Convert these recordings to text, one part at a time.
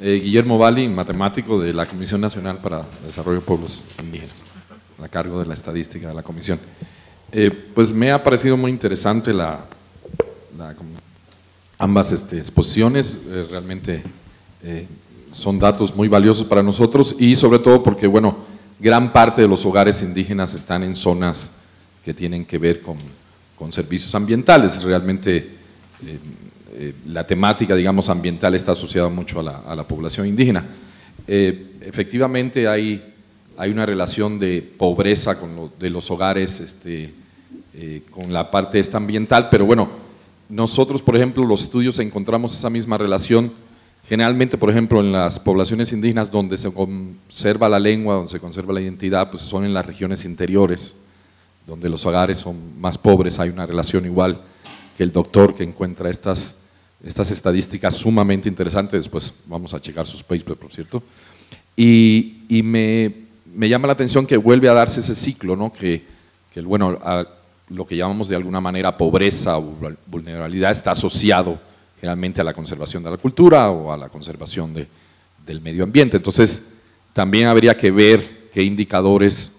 Eh, Guillermo Valli, matemático de la Comisión Nacional para Desarrollo de Pueblos Indígenas, a cargo de la estadística de la Comisión. Eh, pues me ha parecido muy interesante la, ambas este, exposiciones, eh, realmente son datos muy valiosos para nosotros y sobre todo porque, bueno, gran parte de los hogares indígenas están en zonas que tienen que ver con servicios ambientales, realmente eh, la temática, digamos, ambiental está asociada mucho a la, población indígena. Eh, efectivamente hay, hay una relación de pobreza con de los hogares este, eh, con la parte esta ambiental, pero bueno, nosotros, por ejemplo, los estudios encontramos esa misma relación generalmente, por ejemplo, en las poblaciones indígenas donde se conserva la lengua, donde se conserva la identidad, pues son en las regiones interiores, donde los hogares son más pobres, hay una relación igual que el doctor que encuentra estas estas estadísticas sumamente interesantes, después vamos a checar sus papers, por cierto, y, y me, me, llama la atención que vuelve a darse ese ciclo, ¿no? que, que bueno, lo que llamamos de alguna manera pobreza o vulnerabilidad está asociado generalmente a la conservación de la cultura o a la conservación de, del medio ambiente. Entonces, también habría que ver qué indicadores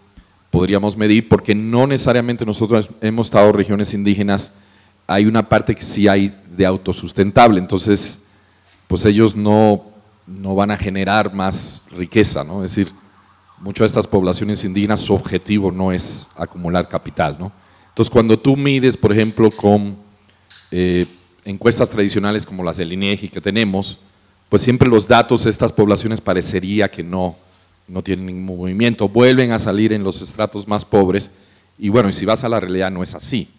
podríamos medir, porque no necesariamente nosotros hemos estado en regiones indígenas hay una parte que sí hay de autosustentable, entonces pues ellos no, no van a generar más riqueza, ¿no? Es decir, muchas de estas poblaciones indígenas su objetivo no es acumular capital, ¿no? Entonces cuando tú mides, por ejemplo, con eh, encuestas tradicionales como las del INEGI que tenemos, pues siempre los datos de estas poblaciones parecería que no, no tienen ningún movimiento, vuelven a salir en los estratos más pobres y bueno, y si vas a la realidad no es así.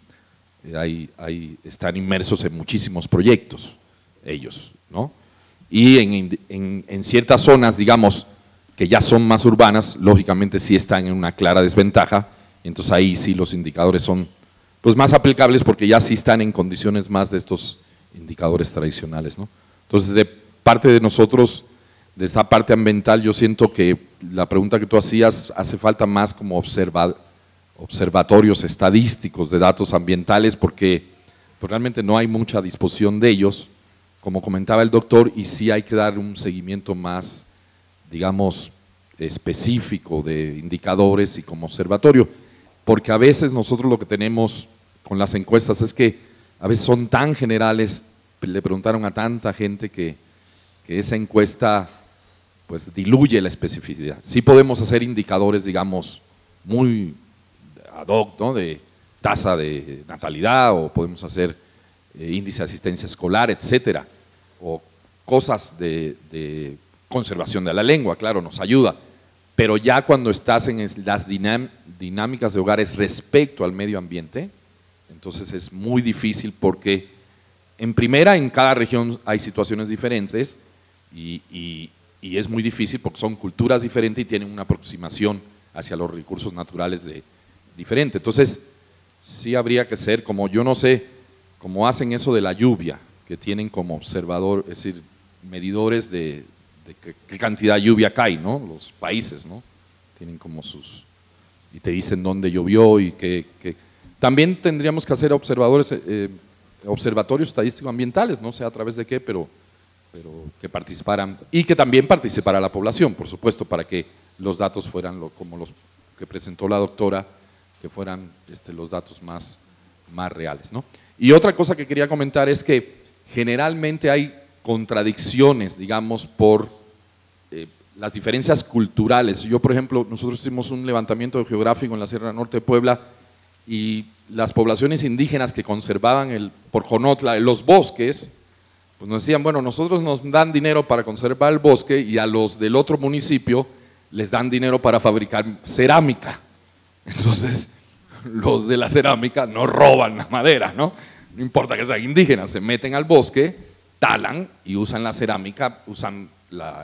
Eh, están inmersos en muchísimos proyectos, ellos, ¿no? Y en, ciertas zonas, digamos, que ya son más urbanas, lógicamente sí están en una clara desventaja, entonces ahí sí los indicadores son pues, más aplicables porque ya sí están en condiciones más de estos indicadores tradicionales, ¿no? Entonces, de parte de nosotros, de esa parte ambiental, yo siento que la pregunta que tú hacías hace falta más como observar, observatorios estadísticos de datos ambientales porque pues, realmente no hay mucha disposición de ellos, como comentaba el doctor, y sí hay que dar un seguimiento más, digamos, específico de indicadores y como observatorio, porque a veces nosotros lo que tenemos con las encuestas es que a veces son tan generales, le preguntaron a tanta gente que, que esa encuesta pues diluye la especificidad. Sí podemos hacer indicadores, digamos, muy ad hoc, ¿no? de tasa de natalidad o podemos hacer eh, índice de asistencia escolar, etcétera, o cosas de, conservación de la lengua, claro, nos ayuda, pero ya cuando estás en las dinámicas de hogares respecto al medio ambiente, entonces es muy difícil porque en primera en cada región hay situaciones diferentes y, y es muy difícil porque son culturas diferentes y tienen una aproximación hacia los recursos naturales de, diferente. Entonces, sí habría que ser, como yo no sé, como hacen eso de la lluvia, que tienen como observador, es decir, medidores de, qué, cantidad de lluvia cae, ¿no? Los países, ¿no? Tienen como sus... y te dicen dónde llovió y qué... También tendríamos que hacer observadores, eh, observatorios estadísticos ambientales, no sé a través de qué, pero, pero que participaran y que también participara la población, por supuesto, para que los datos fueran como los que presentó la doctora, que fueran este, los datos más, más reales. ¿no? Y otra cosa que quería comentar es que generalmente hay contradicciones, digamos, por eh, las diferencias culturales. Yo, por ejemplo, nosotros hicimos un levantamiento geográfico en la Sierra Norte de Puebla y las poblaciones indígenas que conservaban el, por Jonotla los bosques, pues nos decían, bueno, nosotros nos dan dinero para conservar el bosque y a los del otro municipio les dan dinero para fabricar cerámica. Entonces, los de la cerámica no roban la madera, ¿no? No importa que sean indígenas, se meten al bosque, talan y usan la cerámica, usan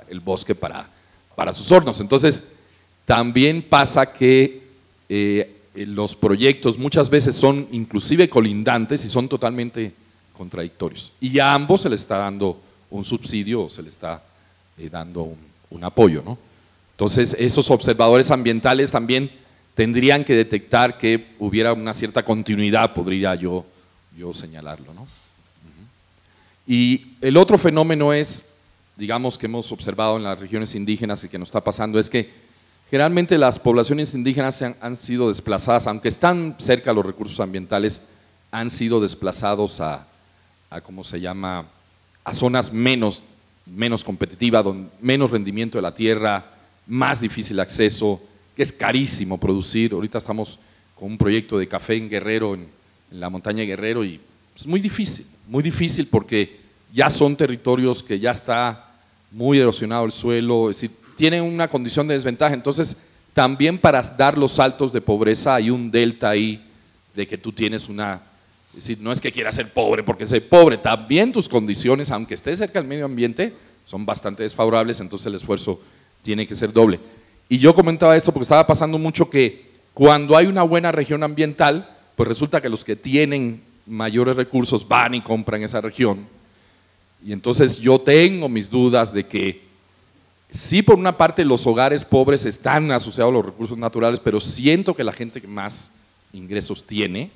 el bosque para, para sus hornos. Entonces, también pasa que eh, los proyectos muchas veces son inclusive colindantes y son totalmente contradictorios. Y a ambos se les está dando un subsidio o se les está eh, dando un, un apoyo, ¿no? Entonces, esos observadores ambientales también tendrían que detectar que hubiera una cierta continuidad, podría yo, yo señalarlo. ¿no? Y el otro fenómeno es digamos, que hemos observado en las regiones indígenas y que nos está pasando es que generalmente las poblaciones indígenas han, han sido desplazadas, aunque están cerca los recursos ambientales, han sido desplazados a, a ¿cómo se llama?, a zonas menos, menos competitivas, menos rendimiento de la tierra, más difícil acceso, es carísimo producir. Ahorita estamos con un proyecto de café en Guerrero, en, la montaña de Guerrero, y es muy difícil, muy difícil porque ya son territorios que ya está muy erosionado el suelo, es decir, tienen una condición de desventaja. Entonces, también para dar los saltos de pobreza hay un delta ahí de que tú tienes una es decir, no es que quieras ser pobre porque soy pobre, también tus condiciones, aunque estés cerca del medio ambiente, son bastante desfavorables, entonces el esfuerzo tiene que ser doble. Y yo comentaba esto porque estaba pasando mucho que cuando hay una buena región ambiental, pues resulta que los que tienen mayores recursos van y compran esa región. Y entonces yo tengo mis dudas de que sí por una parte los hogares pobres están asociados a los recursos naturales, pero siento que la gente que más ingresos tiene,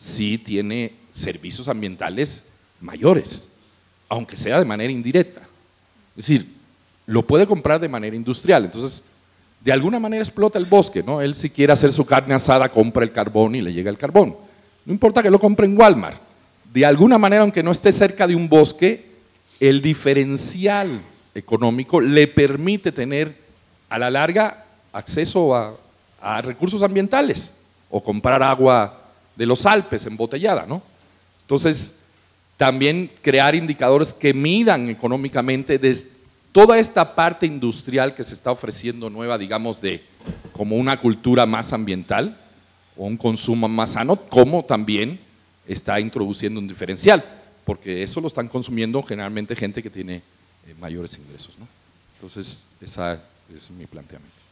sí tiene servicios ambientales mayores, aunque sea de manera indirecta. Es decir, lo puede comprar de manera industrial, entonces de alguna manera explota el bosque, ¿no? Él si quiere hacer su carne asada, compra el carbón y le llega el carbón. No importa que lo compre en Walmart. De alguna manera, aunque no esté cerca de un bosque, el diferencial económico le permite tener a la larga acceso a, recursos ambientales o comprar agua de los Alpes embotellada, ¿no? Entonces, también crear indicadores que midan económicamente toda esta parte industrial que se está ofreciendo nueva, digamos, de como una cultura más ambiental o un consumo más sano, como también está introduciendo un diferencial, porque eso lo están consumiendo generalmente gente que tiene eh, mayores ingresos, ¿no? Entonces, ese es mi planteamiento.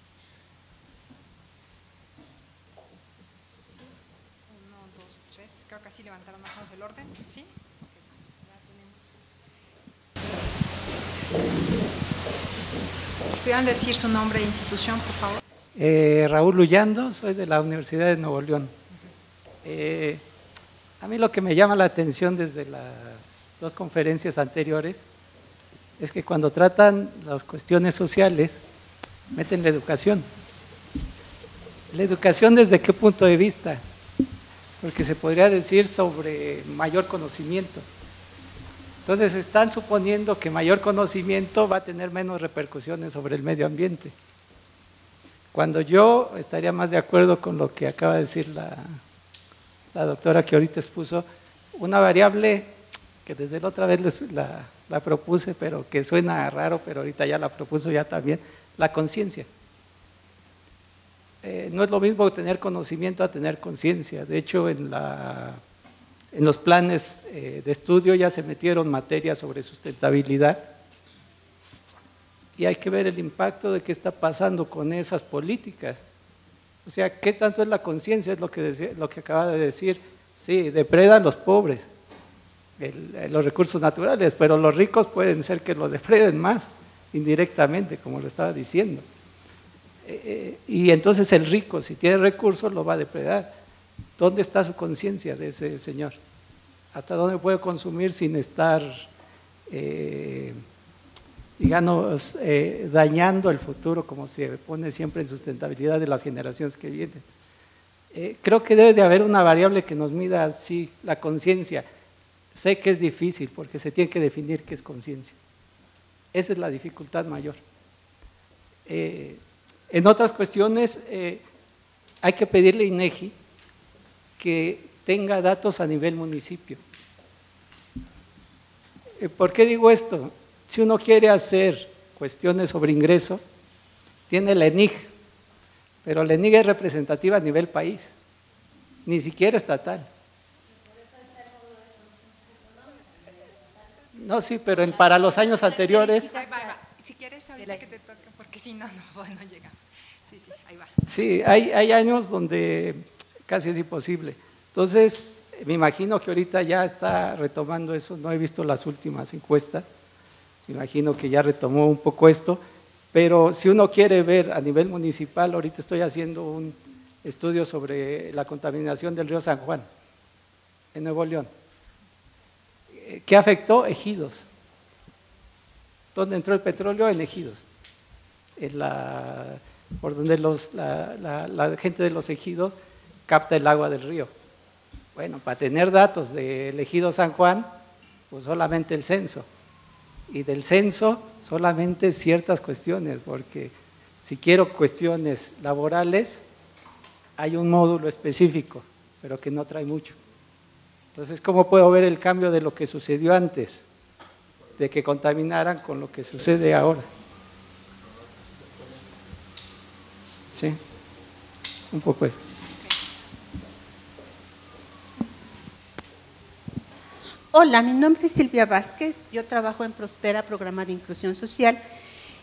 ¿Podrían decir su nombre e institución, por favor? Eh, Raúl Lullando, soy de la Universidad de Nuevo León. Eh, a mí lo que me llama la atención desde las dos conferencias anteriores es que cuando tratan las cuestiones sociales, meten la educación. ¿La educación desde qué punto de vista? Porque se podría decir sobre mayor conocimiento. Entonces están suponiendo que mayor conocimiento va a tener menos repercusiones sobre el medio ambiente. Cuando yo estaría más de acuerdo con lo que acaba de decir la, doctora que ahorita expuso, una variable que desde la otra vez la, propuse, pero que suena raro, pero ahorita ya la propuso ya también, la conciencia. Eh, no es lo mismo tener conocimiento a tener conciencia. De hecho, en la en los planes eh, de estudio ya se metieron materias sobre sustentabilidad y hay que ver el impacto de qué está pasando con esas políticas. O sea, ¿qué tanto es la conciencia? Es lo que, lo que acaba de decir. Sí, depredan los pobres eh, los recursos naturales, pero los ricos pueden ser que lo depreden más indirectamente, como lo estaba diciendo. Eh, y entonces el rico, si tiene recursos, lo va a depredar. ¿Dónde está su conciencia de ese señor? ¿Hasta dónde puede consumir sin estar, eh, digamos, eh, dañando el futuro, como se pone siempre en sustentabilidad de las generaciones que vienen? Eh, creo que debe de haber una variable que nos mida así la conciencia. Sé que es difícil porque se tiene que definir qué es conciencia. Esa es la dificultad mayor. en otras cuestiones, hay que pedirle a INEGI que tenga datos a nivel municipio. Eh, ¿Por qué digo esto? Si uno quiere hacer cuestiones sobre ingreso, tiene la ENIG, pero la ENIG es representativa a nivel país, ni siquiera estatal. No, sí, pero en, para los años anteriores... Si quieres ahorita que te toque, porque si no, no, llegamos. Sí, sí, ahí va. Sí, hay, hay años donde casi es imposible. Entonces, me imagino que ahorita ya está retomando eso, no he visto las últimas encuestas, me imagino que ya retomó un poco esto, pero si uno quiere ver a nivel municipal, ahorita estoy haciendo un estudio sobre la contaminación del río San Juan, en Nuevo León. ¿Qué afectó? Ejidos. ¿Dónde entró el petróleo? En ejidos. En la, por donde los, la, la, gente de los ejidos capta el agua del río. Bueno, para tener datos del ejido San Juan, pues solamente el censo. Y del censo solamente ciertas cuestiones, porque si quiero cuestiones laborales, hay un módulo específico, pero que no trae mucho. Entonces, ¿cómo puedo ver el cambio de lo que sucedió antes, de que contaminaran con lo que sucede ahora? Sí, un poco esto. Hola, mi nombre es Silvia Vázquez, yo trabajo en Prospera, programa de inclusión social,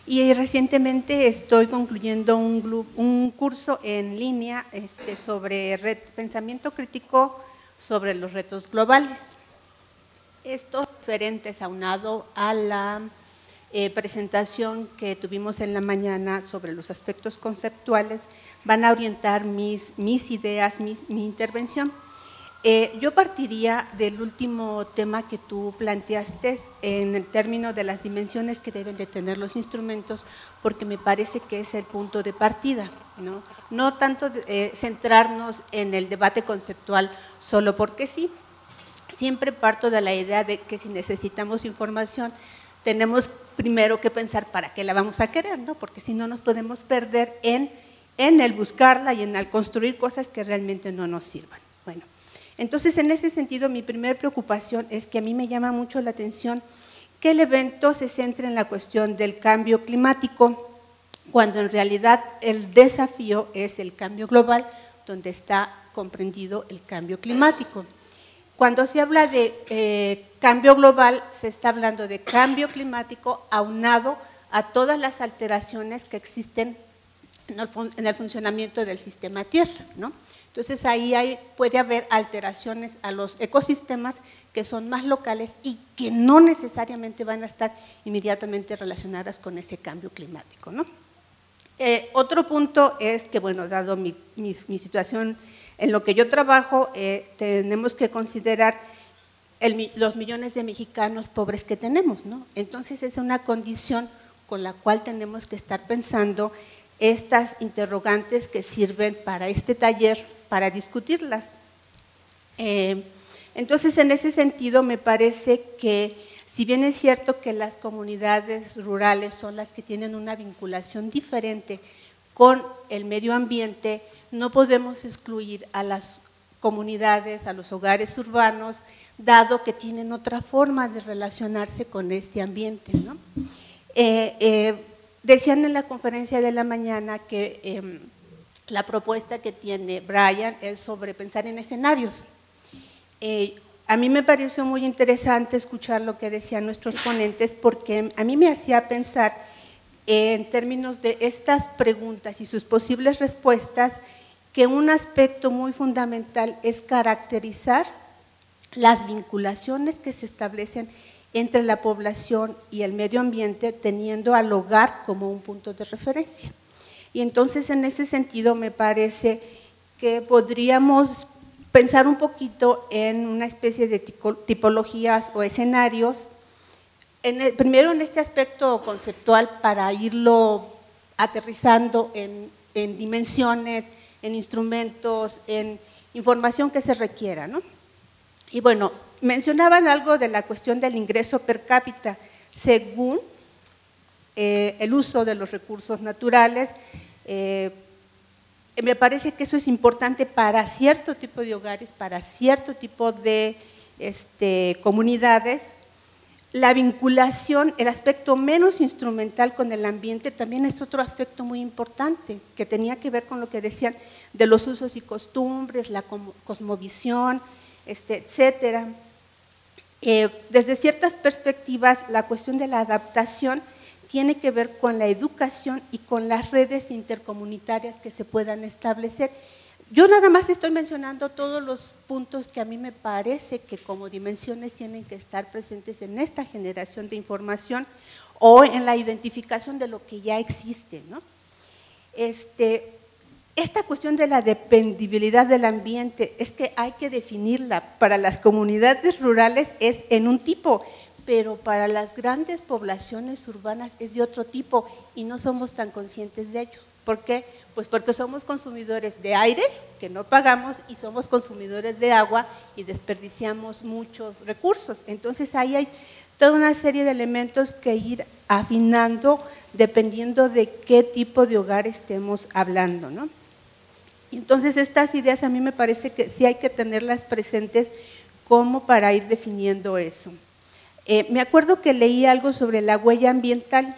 y recientemente estoy concluyendo un, curso en línea este, sobre pensamiento crítico sobre los retos globales. Estos diferentes aunado a la eh, presentación que tuvimos en la mañana sobre los aspectos conceptuales van a orientar mis, mis ideas, mi intervención. Eh, yo partiría del último tema que tú planteaste en el término de las dimensiones que deben de tener los instrumentos, porque me parece que es el punto de partida, no, no tanto eh, centrarnos en el debate conceptual solo porque sí. Siempre parto de la idea de que si necesitamos información, tenemos primero que pensar para qué la vamos a querer, ¿no? porque si no nos podemos perder en, en el buscarla y en el construir cosas que realmente no nos sirvan. Entonces, en ese sentido, mi primera preocupación es que a mí me llama mucho la atención que el evento se centre en la cuestión del cambio climático, cuando en realidad el desafío es el cambio global, donde está comprendido el cambio climático. Cuando se habla de eh, cambio global, se está hablando de cambio climático aunado a todas las alteraciones que existen en el, funcionamiento del sistema Tierra. ¿no? Entonces ahí puede haber alteraciones a los ecosistemas que son más locales y que no necesariamente van a estar inmediatamente relacionadas con ese cambio climático. ¿no? Eh, otro punto es que, bueno, dado mi, situación en lo que yo trabajo, eh, tenemos que considerar los millones de mexicanos pobres que tenemos. ¿no? Entonces es una condición con la cual tenemos que estar pensando estas interrogantes que sirven para este taller, para discutirlas. Eh, entonces, en ese sentido, me parece que, si bien es cierto que las comunidades rurales son las que tienen una vinculación diferente con el medio ambiente, no podemos excluir a las comunidades, a los hogares urbanos, dado que tienen otra forma de relacionarse con este ambiente. Eh, eh, Decían en la conferencia de la mañana que em, la propuesta que tiene Brian es sobre pensar en escenarios. Eh, a mí me pareció muy interesante escuchar lo que decían nuestros ponentes porque a mí me hacía pensar en términos de estas preguntas y sus posibles respuestas que un aspecto muy fundamental es caracterizar las vinculaciones que se establecen entre la población y el medio ambiente, teniendo al hogar como un punto de referencia. Y entonces en ese sentido me parece que podríamos pensar un poquito en una especie de tipologías o escenarios, primero en este aspecto conceptual para irlo aterrizando en, en dimensiones, en instrumentos, en información que se requiera. ¿no? Y bueno, mencionaban algo de la cuestión del ingreso per cápita según eh, el uso de los recursos naturales. Eh, me parece que eso es importante para cierto tipo de hogares, para cierto tipo de este, comunidades. La vinculación, el aspecto menos instrumental con el ambiente también es otro aspecto muy importante, que tenía que ver con lo que decían de los usos y costumbres, la cosmovisión, este, etcétera. Eh, desde ciertas perspectivas, la cuestión de la adaptación tiene que ver con la educación y con las redes intercomunitarias que se puedan establecer. Yo nada más estoy mencionando todos los puntos que a mí me parece que como dimensiones tienen que estar presentes en esta generación de información o en la identificación de lo que ya existe. ¿no? Este, esta cuestión de la dependibilidad del ambiente es que hay que definirla. Para las comunidades rurales es en un tipo, pero para las grandes poblaciones urbanas es de otro tipo y no somos tan conscientes de ello. ¿Por qué? Pues porque somos consumidores de aire, que no pagamos, y somos consumidores de agua y desperdiciamos muchos recursos. Entonces ahí hay toda una serie de elementos que ir afinando dependiendo de qué tipo de hogar estemos hablando. ¿no? Entonces estas ideas a mí me parece que sí hay que tenerlas presentes como para ir definiendo eso. Eh, me acuerdo que leí algo sobre la huella ambiental,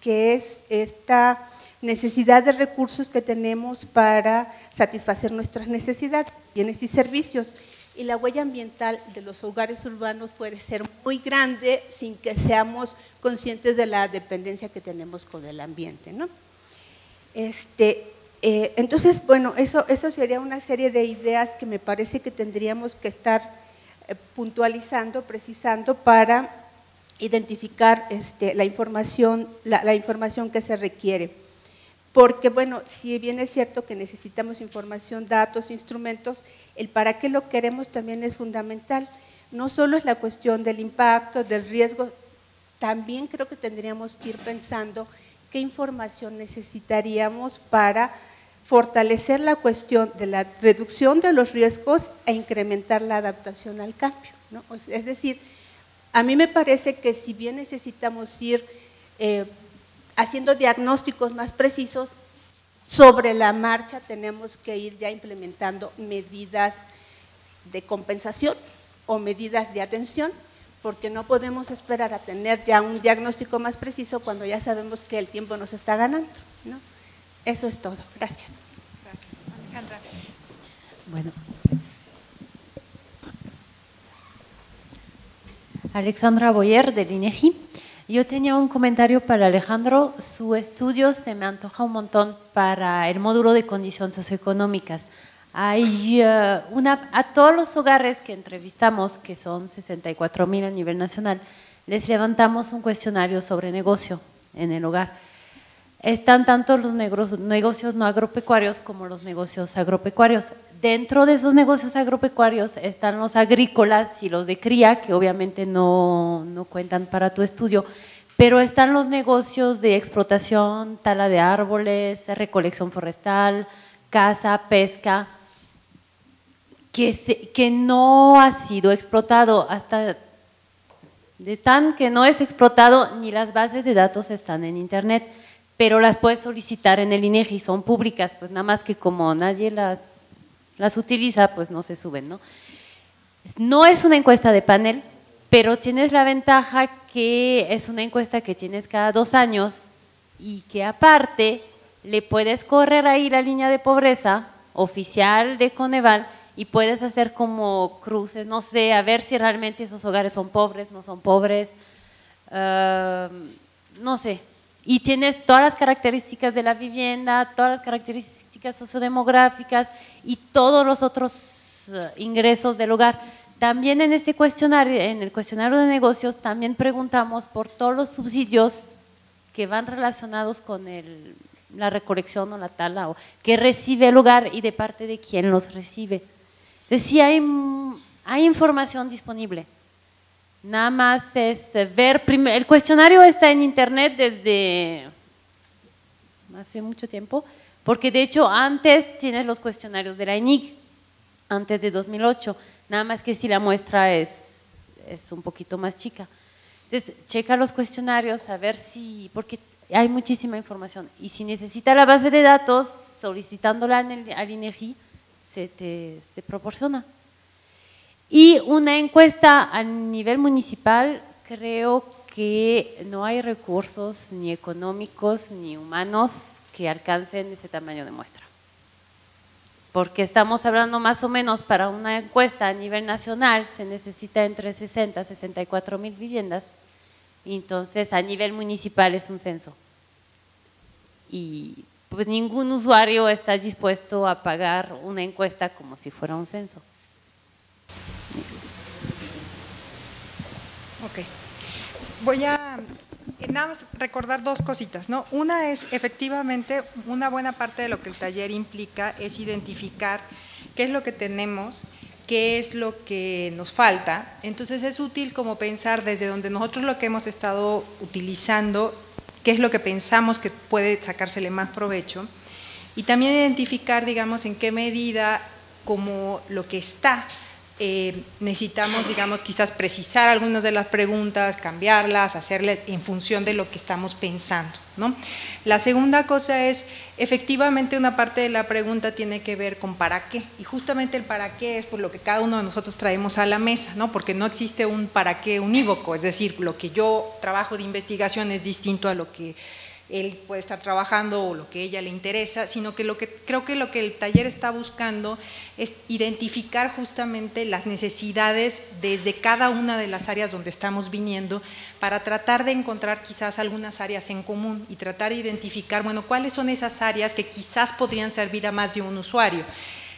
que es esta necesidad de recursos que tenemos para satisfacer nuestras necesidades, bienes y servicios. Y la huella ambiental de los hogares urbanos puede ser muy grande sin que seamos conscientes de la dependencia que tenemos con el ambiente. ¿no? Este, eh, entonces, bueno, eso, sería una serie de ideas que me parece que tendríamos que estar eh, puntualizando, precisando para identificar este, la, información, la información que se requiere porque bueno, si bien es cierto que necesitamos información, datos, instrumentos, el para qué lo queremos también es fundamental. No solo es la cuestión del impacto, del riesgo, también creo que tendríamos que ir pensando qué información necesitaríamos para fortalecer la cuestión de la reducción de los riesgos e incrementar la adaptación al cambio. Es decir, a mí me parece que si bien necesitamos ir eh, haciendo diagnósticos más precisos, sobre la marcha tenemos que ir ya implementando medidas de compensación o medidas de atención, porque no podemos esperar a tener ya un diagnóstico más preciso cuando ya sabemos que el tiempo nos está ganando. ¿no? Eso es todo. Gracias. Gracias. Alejandra. Bueno, Alexandra Boyer, del INEGI. Yo tenía un comentario para Alejandro. Su estudio se me antoja un montón para el módulo de condiciones socioeconómicas. Hay eh, una, a todos los hogares que entrevistamos, que son 64 mil a nivel nacional, les levantamos un cuestionario sobre negocio en el hogar. Están tanto los negocios no agropecuarios como los negocios agropecuarios. Dentro de esos negocios agropecuarios están los agrícolas y los de cría, que obviamente no, no cuentan para tu estudio, pero están los negocios de explotación, tala de árboles, recolección forestal, caza, pesca, que, que no ha sido explotado hasta de tan que no es explotado, ni las bases de datos están en Internet, pero las puedes solicitar en el INEGI, son públicas, pues nada más que como nadie las las utiliza, pues no se suben, ¿no? No es una encuesta de panel, pero tienes la ventaja que es una encuesta que tienes cada dos años y que aparte le puedes correr ahí la línea de pobreza oficial de Coneval y puedes hacer como cruces, no sé, a ver si realmente esos hogares son pobres, no son pobres, no sé. Y tienes todas las características de la vivienda, todas las características sociodemográficas y todos los otros eh, ingresos del hogar. También en este cuestionario, en el cuestionario de negocios, también preguntamos por todos los subsidios que van relacionados con la recolección o la tala o que recibe el hogar y de parte de quién los recibe. Entonces sí hay, hay información disponible. Nada más es ver, el cuestionario está en internet desde hace mucho tiempo porque de hecho antes tienes los cuestionarios de la ENIG, antes de 2008, nada más que si la muestra es, es un poquito más chica. Entonces, checa los cuestionarios a ver si, porque hay muchísima información. Y si necesita la base de datos, solicitándola en al INEGI, se te se proporciona. Y una encuesta a nivel municipal, creo que no hay recursos ni económicos ni humanos que alcancen ese tamaño de muestra. Porque estamos hablando más o menos para una encuesta a nivel nacional se necesita entre 60 y 64 mil viviendas. Entonces a nivel municipal es un censo. Y pues ningún usuario está dispuesto a pagar una encuesta como si fuera un censo. Ok. Voy a nada más recordar dos cositas, ¿no? Una es efectivamente una buena parte de lo que el taller implica es identificar qué es lo que tenemos, qué es lo que nos falta. Entonces es útil como pensar desde donde nosotros lo que hemos estado utilizando, qué es lo que pensamos que puede sacársele más provecho y también identificar, digamos, en qué medida como lo que está eh, necesitamos, digamos, quizás precisar algunas de las preguntas, cambiarlas, hacerlas en función de lo que estamos pensando. ¿no? La segunda cosa es, efectivamente, una parte de la pregunta tiene que ver con para qué, y justamente el para qué es por lo que cada uno de nosotros traemos a la mesa, ¿no? porque no existe un para qué unívoco, es decir, lo que yo trabajo de investigación es distinto a lo que él puede estar trabajando o lo que ella le interesa, sino que lo que creo que lo que el taller está buscando es identificar justamente las necesidades desde cada una de las áreas donde estamos viniendo para tratar de encontrar quizás algunas áreas en común y tratar de identificar, bueno, cuáles son esas áreas que quizás podrían servir a más de un usuario.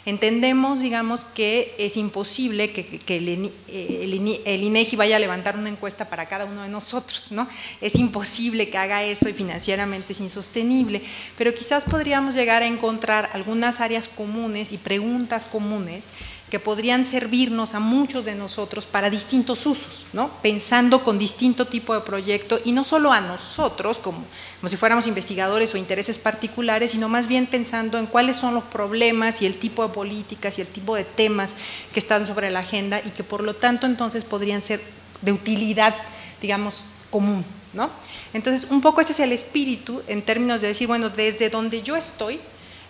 Entendemos, digamos, que es imposible que, el, el, INEGI vaya a levantar una encuesta para cada uno de nosotros, ¿no? Es imposible que haga eso y financieramente es insostenible, pero quizás podríamos llegar a encontrar algunas áreas comunes y preguntas comunes que podrían servirnos a muchos de nosotros para distintos usos, ¿no? pensando con distinto tipo de proyecto y no solo a nosotros como, como si fuéramos investigadores o intereses particulares, sino más bien pensando en cuáles son los problemas y el tipo de políticas y el tipo de temas que están sobre la agenda y que por lo tanto entonces podrían ser de utilidad, digamos, común. ¿no? Entonces, un poco ese es el espíritu en términos de decir, bueno, desde donde yo estoy,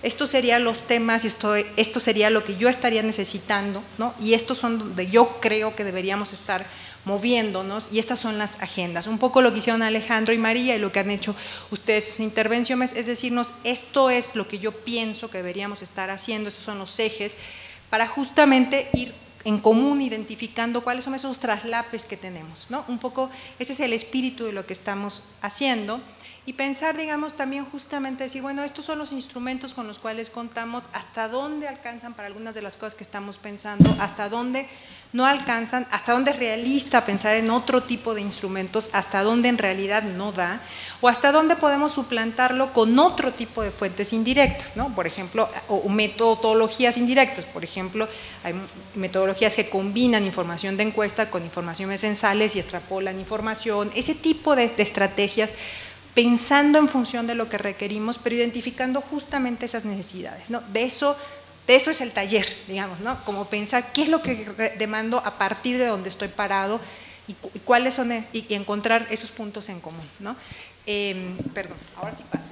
estos serían los temas y esto, esto sería lo que yo estaría necesitando, ¿no? y estos son donde yo creo que deberíamos estar moviéndonos y estas son las agendas. Un poco lo que hicieron Alejandro y María y lo que han hecho ustedes sus intervenciones es decirnos esto es lo que yo pienso que deberíamos estar haciendo, estos son los ejes, para justamente ir en común identificando cuáles son esos traslapes que tenemos. ¿no? Un poco ese es el espíritu de lo que estamos haciendo y pensar, digamos, también justamente decir, bueno, estos son los instrumentos con los cuales contamos, hasta dónde alcanzan para algunas de las cosas que estamos pensando, hasta dónde no alcanzan, hasta dónde es realista pensar en otro tipo de instrumentos, hasta dónde en realidad no da, o hasta dónde podemos suplantarlo con otro tipo de fuentes indirectas, ¿no? Por ejemplo, o metodologías indirectas, por ejemplo, hay metodologías que combinan información de encuesta con informaciones censales y extrapolan información, ese tipo de estrategias pensando en función de lo que requerimos, pero identificando justamente esas necesidades. ¿no? De, eso, de eso es el taller, digamos, ¿no? como pensar qué es lo que demando a partir de donde estoy parado y, cuáles son y, encontrar esos puntos en común. ¿no? Em, perdón, ahora sí paso.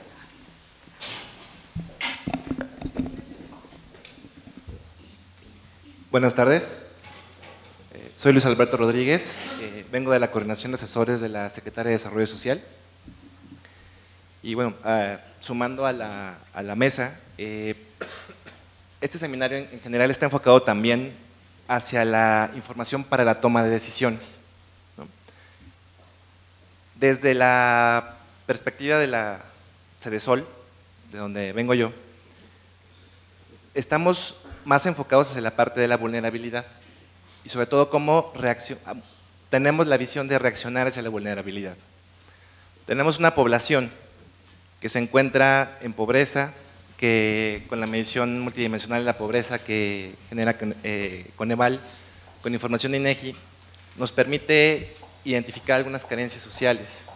Buenas tardes. Eh, soy Luis Alberto Rodríguez, eh, vengo de la Coordinación de Asesores de la Secretaría de Desarrollo Social. Y bueno, ah, sumando a la, mesa, eh, este seminario en, general está enfocado también hacia la información para la toma de decisiones. Desde la perspectiva de la Sol, de donde vengo yo, estamos más enfocados hacia la parte de la vulnerabilidad y sobre todo cómo tenemos la visión de reaccionar hacia la vulnerabilidad. Tenemos una población que se encuentra en pobreza, que con la medición multidimensional de la pobreza que genera eh, Coneval, con información de INEGI, nos permite identificar algunas carencias sociales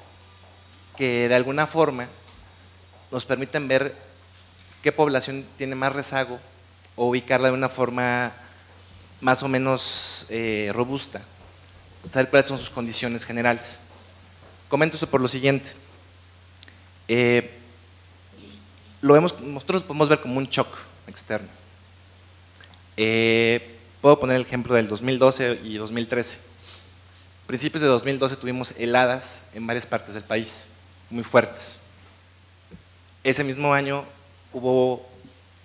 que de alguna forma nos permiten ver qué población tiene más rezago o ubicarla de una forma más o menos eh, robusta, saber cuáles son sus condiciones generales. Comento esto por lo siguiente. Eh, lo vemos, nosotros podemos ver como un shock externo. Eh, puedo poner el ejemplo del 2012 y 2013. Principios de 2012 tuvimos heladas en varias partes del país, muy fuertes. Ese mismo año hubo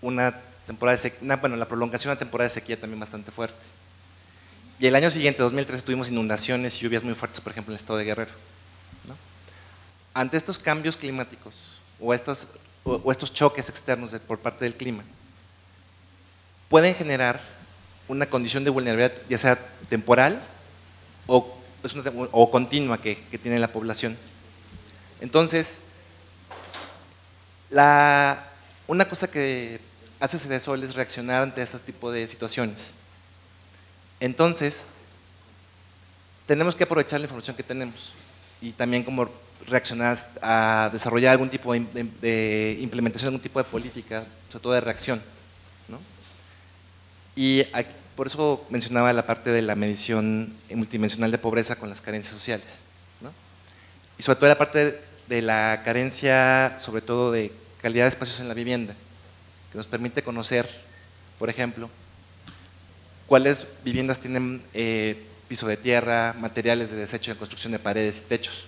una temporada de sequía, bueno, la prolongación de una temporada de sequía también bastante fuerte. Y el año siguiente, 2013, tuvimos inundaciones y lluvias muy fuertes, por ejemplo, en el estado de Guerrero. Ante estos cambios climáticos o estos choques externos por parte del clima pueden generar una condición de vulnerabilidad, ya sea temporal o, continua que, tiene la población. Entonces, una cosa que hace Cedesol es reaccionar ante este tipo de situaciones. Entonces, tenemos que aprovechar la información que tenemos y también como reaccionar a desarrollar algún tipo de, implementación de algún tipo de política, sobre todo de reacción. Y por eso mencionaba la parte de la medición multidimensional de pobreza con las carencias sociales. Y sobre todo la parte de la carencia, sobre todo de calidad de espacios en la vivienda, que nos permite conocer, por ejemplo, cuáles viviendas tienen eh, piso de tierra, materiales de desecho de construcción de paredes y techos,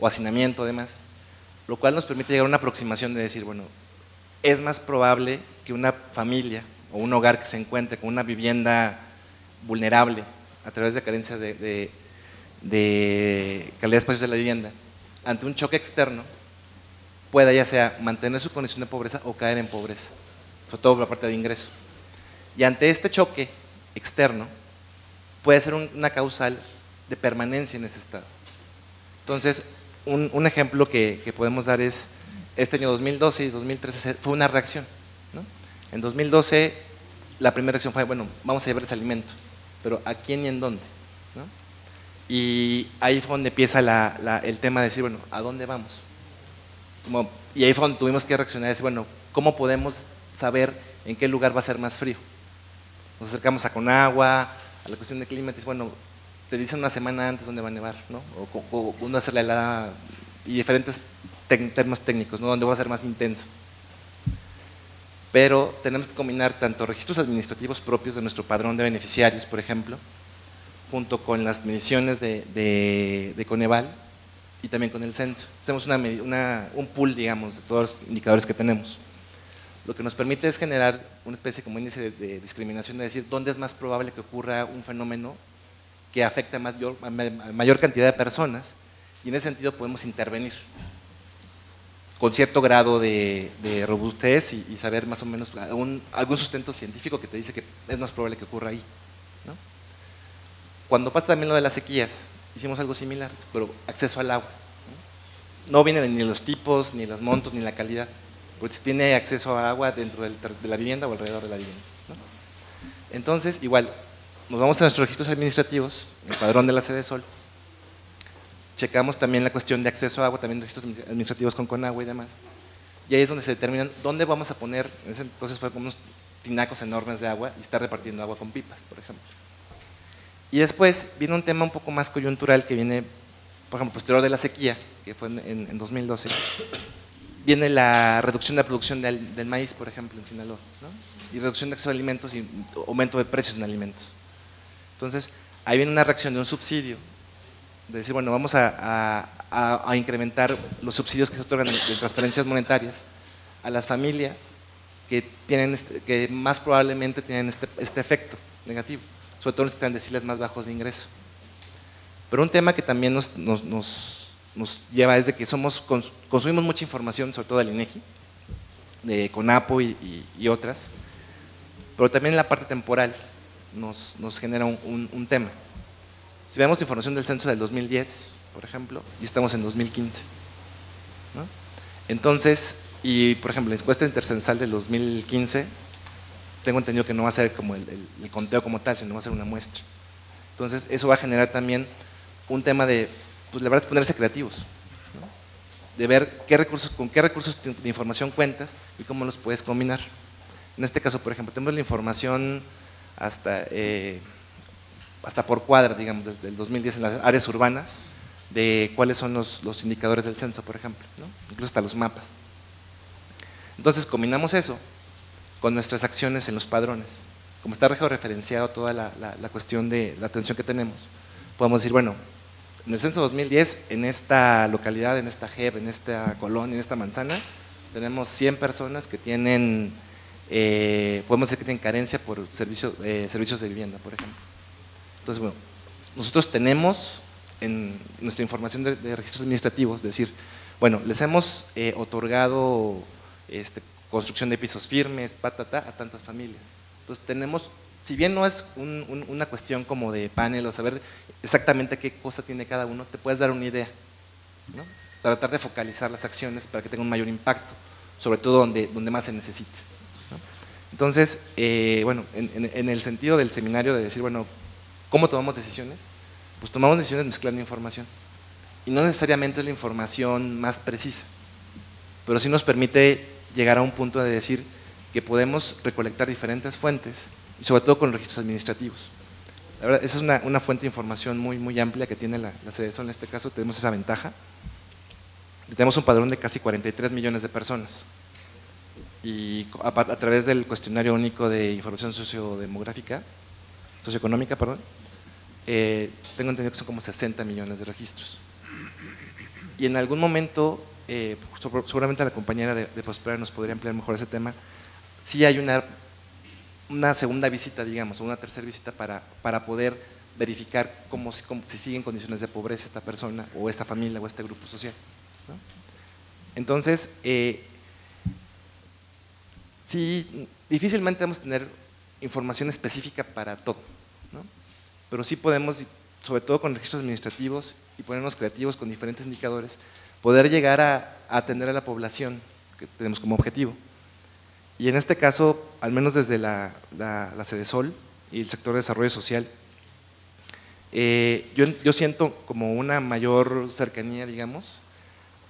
o hacinamiento además, lo cual nos permite llegar a una aproximación de decir, bueno, es más probable que una familia o un hogar que se encuentre con una vivienda vulnerable a través de carencia de, calidad de espacios de la vivienda, ante un choque externo, pueda ya sea mantener su condición de pobreza o caer en pobreza, sobre todo por la parte de ingreso. Y ante este choque externo, puede ser una causal de permanencia en ese estado. Entonces, un, ejemplo que, podemos dar es este año 2012 y 2013 fue una reacción. En 2012 la primera reacción fue, bueno, vamos a llevar ese alimento, pero ¿a quién y en dónde? Y ahí fue donde empieza el tema de decir, bueno, ¿a dónde vamos? y ahí fue donde tuvimos que reaccionar y decir, bueno, ¿cómo podemos saber en qué lugar va a ser más frío? Nos acercamos a Conagua, a la cuestión de clima, y bueno, te dicen una semana antes dónde va a nevar, ¿no? O, o, o hacer la helada y diferentes temas técnicos, ¿no? Donde va a ser más intenso. Pero tenemos que combinar tanto registros administrativos propios de nuestro padrón de beneficiarios, por ejemplo, junto con las mediciones de, de, Coneval y también con el censo. Hacemos una, una, un pool, digamos, de todos los indicadores que tenemos. Lo que nos permite es generar una especie como índice de, de discriminación, de decir dónde es más probable que ocurra un fenómeno que afecta a mayor, cantidad de personas y en ese sentido podemos intervenir con cierto grado de, robustez y, saber más o menos algún, sustento científico que te dice que es más probable que ocurra ahí. Cuando pasa también lo de las sequías, hicimos algo similar, pero acceso al agua. No, vienen ni los tipos, ni los montos, ni la calidad, porque si tiene acceso a agua dentro de la vivienda o alrededor de la vivienda. Entonces, igual, nos vamos a nuestros registros administrativos, el padrón de la sede Sol, checamos también la cuestión de acceso a agua, también registros administrativos con Conagua y demás. Y ahí es donde se determinan dónde vamos a poner, entonces fue como unos tinacos enormes de agua y está repartiendo agua con pipas, por ejemplo. Y después viene un tema un poco más coyuntural que viene, por ejemplo, posterior de la sequía, que fue en, 2012. Viene la reducción de la producción del, maíz, por ejemplo, en Sinaloa, y reducción de acceso a alimentos y aumento de precios en alimentos. Entonces, ahí viene una reacción de un subsidio, de decir, bueno, vamos a, incrementar los subsidios que se otorgan de transferencias monetarias a las familias que, tienen este, que más probablemente tienen este, este, efecto negativo, sobre todo los que están en deciles más bajos de ingreso. Pero un tema que también nos, lleva es de que somos, consumimos mucha información, sobre todo del INEGI, de CONAPO y, y otras, pero también la parte temporal nos, genera un, tema. Si vemos información del censo del 2010, por ejemplo, y estamos en 2015. Entonces, y por ejemplo, la encuesta intercensal del 2015, tengo entendido que no va a ser como el, conteo como tal, sino va a ser una muestra. Entonces, eso va a generar también un tema de, pues la verdad es ponerse creativos, de ver qué recursos, con qué recursos de información cuentas y cómo los puedes combinar. En este caso, por ejemplo, tenemos la información hasta, eh, hasta por cuadra, digamos, desde el 2010 en las áreas urbanas, de cuáles son los, indicadores del censo, por ejemplo, incluso hasta los mapas. Entonces combinamos eso con nuestras acciones en los padrones. Como está referenciado toda la, cuestión de la atención que tenemos, podemos decir, bueno, en el censo 2010, en esta localidad, en esta JEB, en esta colonia, en esta manzana, tenemos 100 personas que tienen eh, podemos decir que tienen carencia por servicios, eh, servicios de vivienda, por ejemplo. Entonces, bueno, nosotros tenemos en nuestra información de, registros administrativos, decir, bueno, les hemos eh, otorgado este, construcción de pisos firmes, patata, a tantas familias. Entonces tenemos, si bien no es una cuestión como de panel o saber exactamente qué cosa tiene cada uno, te puedes dar una idea, ¿no? tratar de focalizar las acciones para que tenga un mayor impacto, sobre todo donde, donde más se necesite. Entonces, eh, bueno, en, el sentido del seminario de decir, bueno, ¿cómo tomamos decisiones? Pues tomamos decisiones mezclando información. Y no necesariamente es la información más precisa, pero sí nos permite llegar a un punto de decir que podemos recolectar diferentes fuentes, y sobre todo con registros administrativos. La verdad, esa es una, una, fuente de información muy, muy amplia que tiene la, la CDSO, en este caso tenemos esa ventaja. Tenemos un padrón de casi 43 millones de personas y a, través del cuestionario único de información sociodemográfica, socioeconómica, perdón, eh, tengo entendido que son como 60 millones de registros. Y en algún momento, eh, seguramente la compañera de, de Prospera nos podría ampliar mejor ese tema, sí hay una, una segunda visita, digamos, o una tercera visita para, para poder verificar cómo, si sigue en condiciones de pobreza esta persona, o esta familia, o este grupo social. Entonces, eh, sí, difícilmente vamos a tener información específica para todo, ¿no? pero sí podemos, sobre todo con registros administrativos y ponernos creativos con diferentes indicadores, poder llegar a, atender a la población que tenemos como objetivo. Y en este caso, al menos desde la, la, la y el sector de desarrollo social, eh, yo, yo, siento como una mayor cercanía, digamos,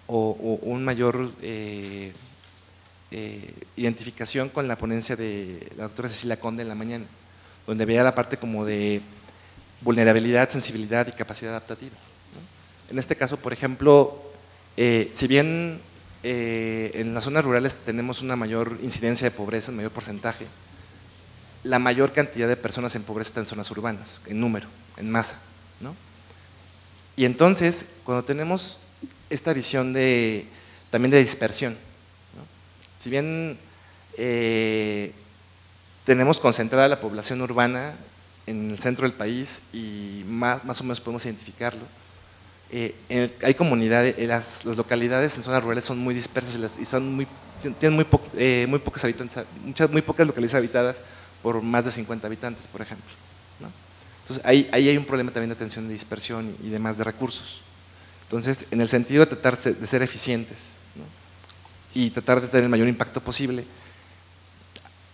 o, o un mayor eh, eh, identificación con la ponencia de la doctora Cecilia Conde en la mañana, donde veía la parte como de vulnerabilidad, sensibilidad y capacidad adaptativa. ¿no? En este caso, por ejemplo, eh, si bien eh, en las zonas rurales tenemos una mayor incidencia de pobreza, un mayor porcentaje, la mayor cantidad de personas en pobreza está en zonas urbanas, en número, en masa. ¿no? Y entonces, cuando tenemos esta visión de, también de dispersión. Si bien eh, tenemos concentrada la población urbana en el centro del país y más, o menos podemos identificarlo, eh, hay comunidades, eh, las, localidades en zonas rurales son muy dispersas y, son muy, tienen muy, po, muy pocas habitantes, muchas, muy pocas localidades habitadas por más de 50 habitantes, por ejemplo. Entonces ahí, hay un problema también de atención de dispersión y, y demás de recursos. Entonces, en el sentido de tratar de ser eficientes. Y tratar de tener el mayor impacto posible,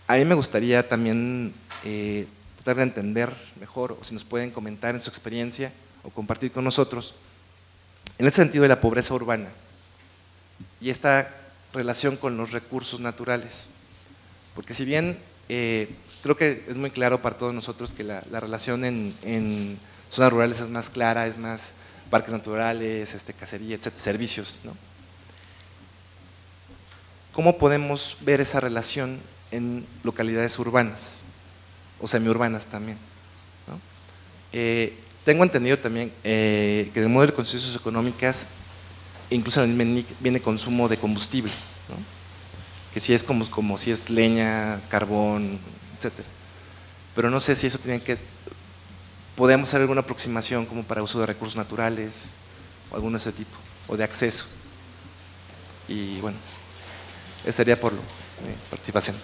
a mí me gustaría también eh, tratar de entender mejor, o si nos pueden comentar en su experiencia o compartir con nosotros, en el sentido de la pobreza urbana y esta relación con los recursos naturales. Porque si bien eh, creo que es muy claro para todos nosotros que la, la relación en, en, zonas rurales es más clara, es más parques naturales, este, cacería, etc., servicios. ¿no? ¿Cómo podemos ver esa relación en localidades urbanas o semiurbanas también? ¿no? Eh, tengo entendido también eh, que en el modelo de condiciones socioeconómicas incluso viene consumo de combustible, ¿no? que si es como, como si es leña, carbón, etc. Pero no sé si eso tiene que, podemos hacer alguna aproximación como para uso de recursos naturales o alguno de ese tipo, o de acceso. Y bueno, esa sería por mi participación.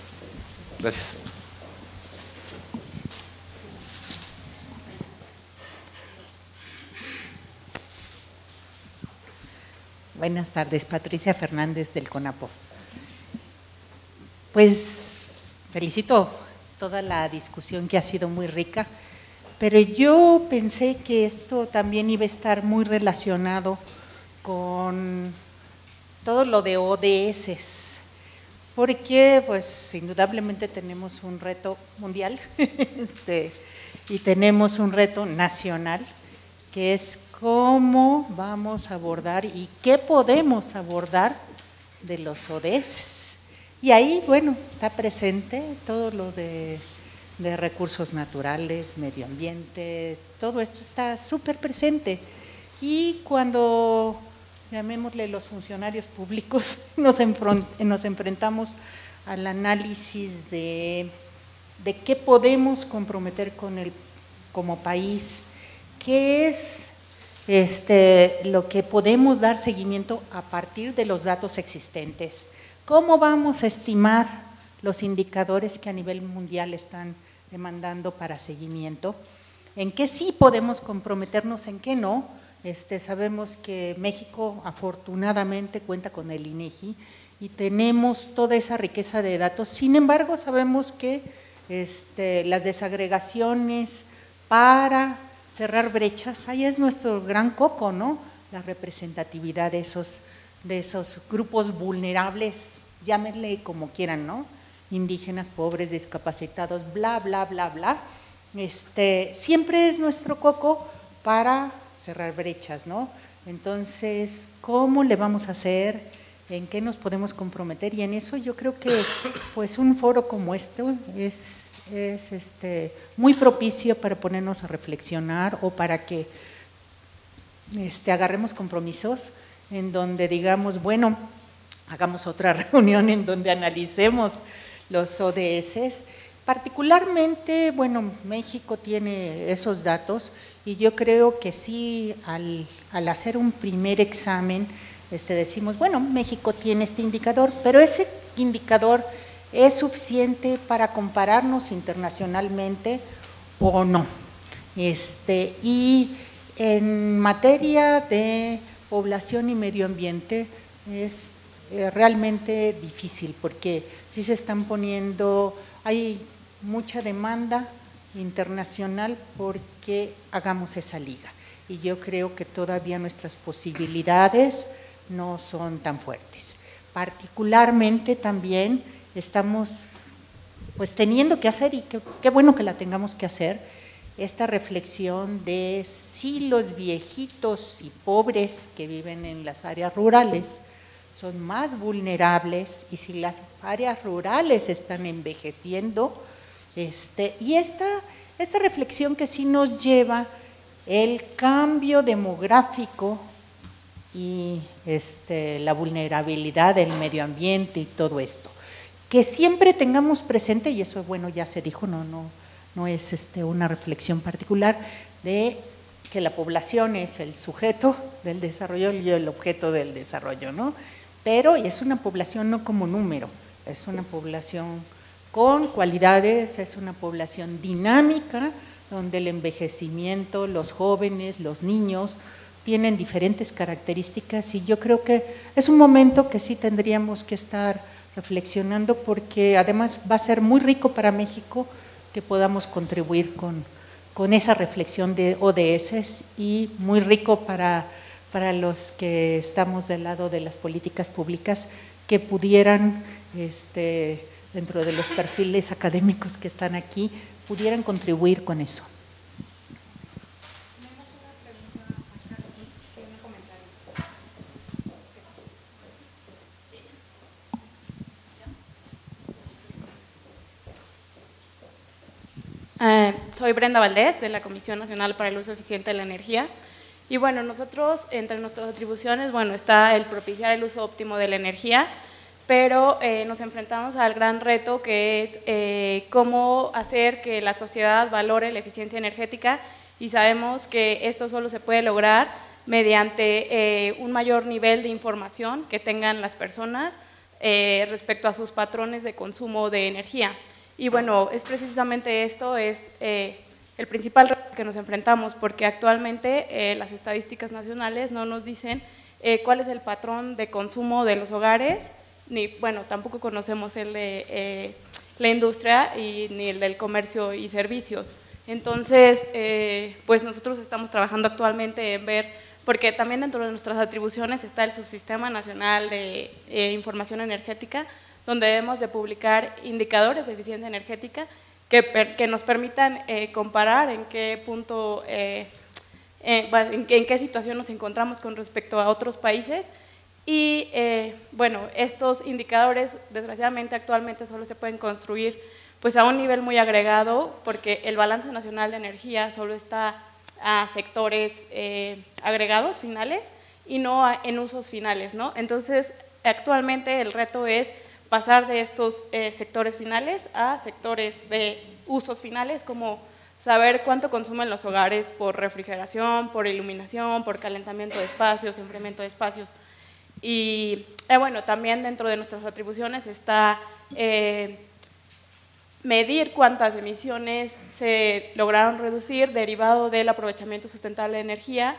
Gracias. Buenas tardes, Patricia Fernández del CONAPO. Pues felicito toda la discusión que ha sido muy rica, pero yo pensé que esto también iba a estar muy relacionado con todo lo de ODS, porque pues indudablemente tenemos un reto mundial este, y tenemos un reto nacional que es cómo vamos a abordar y qué podemos abordar de los ODS. Y ahí, bueno, está presente todo lo de, de recursos naturales, medio ambiente, todo esto está súper presente. Y cuando, llamémosle los funcionarios públicos, nos, nos enfrentamos al análisis de, de qué podemos comprometer con el, como país, qué es este, lo que podemos dar seguimiento a partir de los datos existentes. ¿Cómo vamos a estimar los indicadores que a nivel mundial están demandando para seguimiento? ¿En qué sí podemos comprometernos, en qué no? Este, sabemos que México afortunadamente cuenta con el INEGI y tenemos toda esa riqueza de datos. Sin embargo, sabemos que este, las desagregaciones para cerrar brechas, ahí es nuestro gran coco, ¿no? La representatividad de esos, grupos vulnerables, llámenle como quieran, ¿no? Indígenas, pobres, discapacitados, bla, bla, bla, bla. Este, siempre es nuestro coco para cerrar brechas, ¿no? Entonces, ¿cómo le vamos a hacer? ¿En qué nos podemos comprometer? Y en eso yo creo que pues un foro como este es, es este, muy propicio para ponernos a reflexionar o para que este, agarremos compromisos en donde digamos, bueno, hagamos otra reunión en donde analicemos los ODS. Particularmente, bueno, México tiene esos datos y yo creo que sí, al, hacer un primer examen, este, decimos, bueno, México tiene este indicador, pero ese indicador es suficiente para compararnos internacionalmente o no. Este, y en materia de población y medio ambiente es eh, realmente difícil porque sí se están poniendo, hay mucha demanda internacional porque hagamos esa liga. Y yo creo que todavía nuestras posibilidades no son tan fuertes. Particularmente también estamos pues teniendo que hacer, y qué, bueno que la tengamos que hacer, esta reflexión de si los viejitos y pobres que viven en las áreas rurales son más vulnerables y si las áreas rurales están envejeciendo, este, y esta, esta reflexión que sí nos lleva el cambio demográfico y este, la vulnerabilidad del medio ambiente y todo esto. Que siempre tengamos presente, y eso bueno ya se dijo, no, no, no es este, una reflexión particular, de que la población es el sujeto del desarrollo y el objeto del desarrollo, ¿no? Pero es una población no como número, es una población con cualidades, es una población dinámica, donde el envejecimiento, los jóvenes, los niños, tienen diferentes características y yo creo que es un momento que sí tendríamos que estar reflexionando porque además va a ser muy rico para México que podamos contribuir con, con esa reflexión de ODS y muy rico para, para los que estamos del lado de las políticas públicas que pudieran este, dentro de los perfiles académicos que están aquí, pudieran contribuir con eso. Eh, soy Brenda Valdés, de la Comisión Nacional para el Uso Eficiente de la Energía. Y bueno, nosotros, entre nuestras atribuciones, bueno, está el propiciar el uso óptimo de la energía, pero eh, nos enfrentamos al gran reto que es eh, cómo hacer que la sociedad valore la eficiencia energética y sabemos que esto solo se puede lograr mediante eh, un mayor nivel de información que tengan las personas respecto a sus patrones de consumo de energía. Y bueno, es precisamente esto, es el principal reto que nos enfrentamos, porque actualmente las estadísticas nacionales no nos dicen cuál es el patrón de consumo de los hogares, ni, bueno, tampoco conocemos el de eh, la industria y, ni el del comercio y servicios. Entonces, eh, pues nosotros estamos trabajando actualmente en ver, porque también dentro de nuestras atribuciones está el Subsistema Nacional de eh, Información Energética, donde debemos de publicar indicadores de eficiencia energética que, que nos permitan comparar en qué punto, en, en qué situación nos encontramos con respecto a otros países y eh, bueno, estos indicadores desgraciadamente actualmente solo se pueden construir pues a un nivel muy agregado porque el balance nacional de energía solo está a sectores eh, agregados finales y no en usos finales, ¿no? Entonces, actualmente el reto es pasar de estos eh, sectores finales a sectores de usos finales, como saber cuánto consumen los hogares por refrigeración, por iluminación, por calentamiento de espacios, enfriamiento de espacios. Y eh, bueno, también dentro de nuestras atribuciones está eh, medir cuántas emisiones se lograron reducir derivado del aprovechamiento sustentable de energía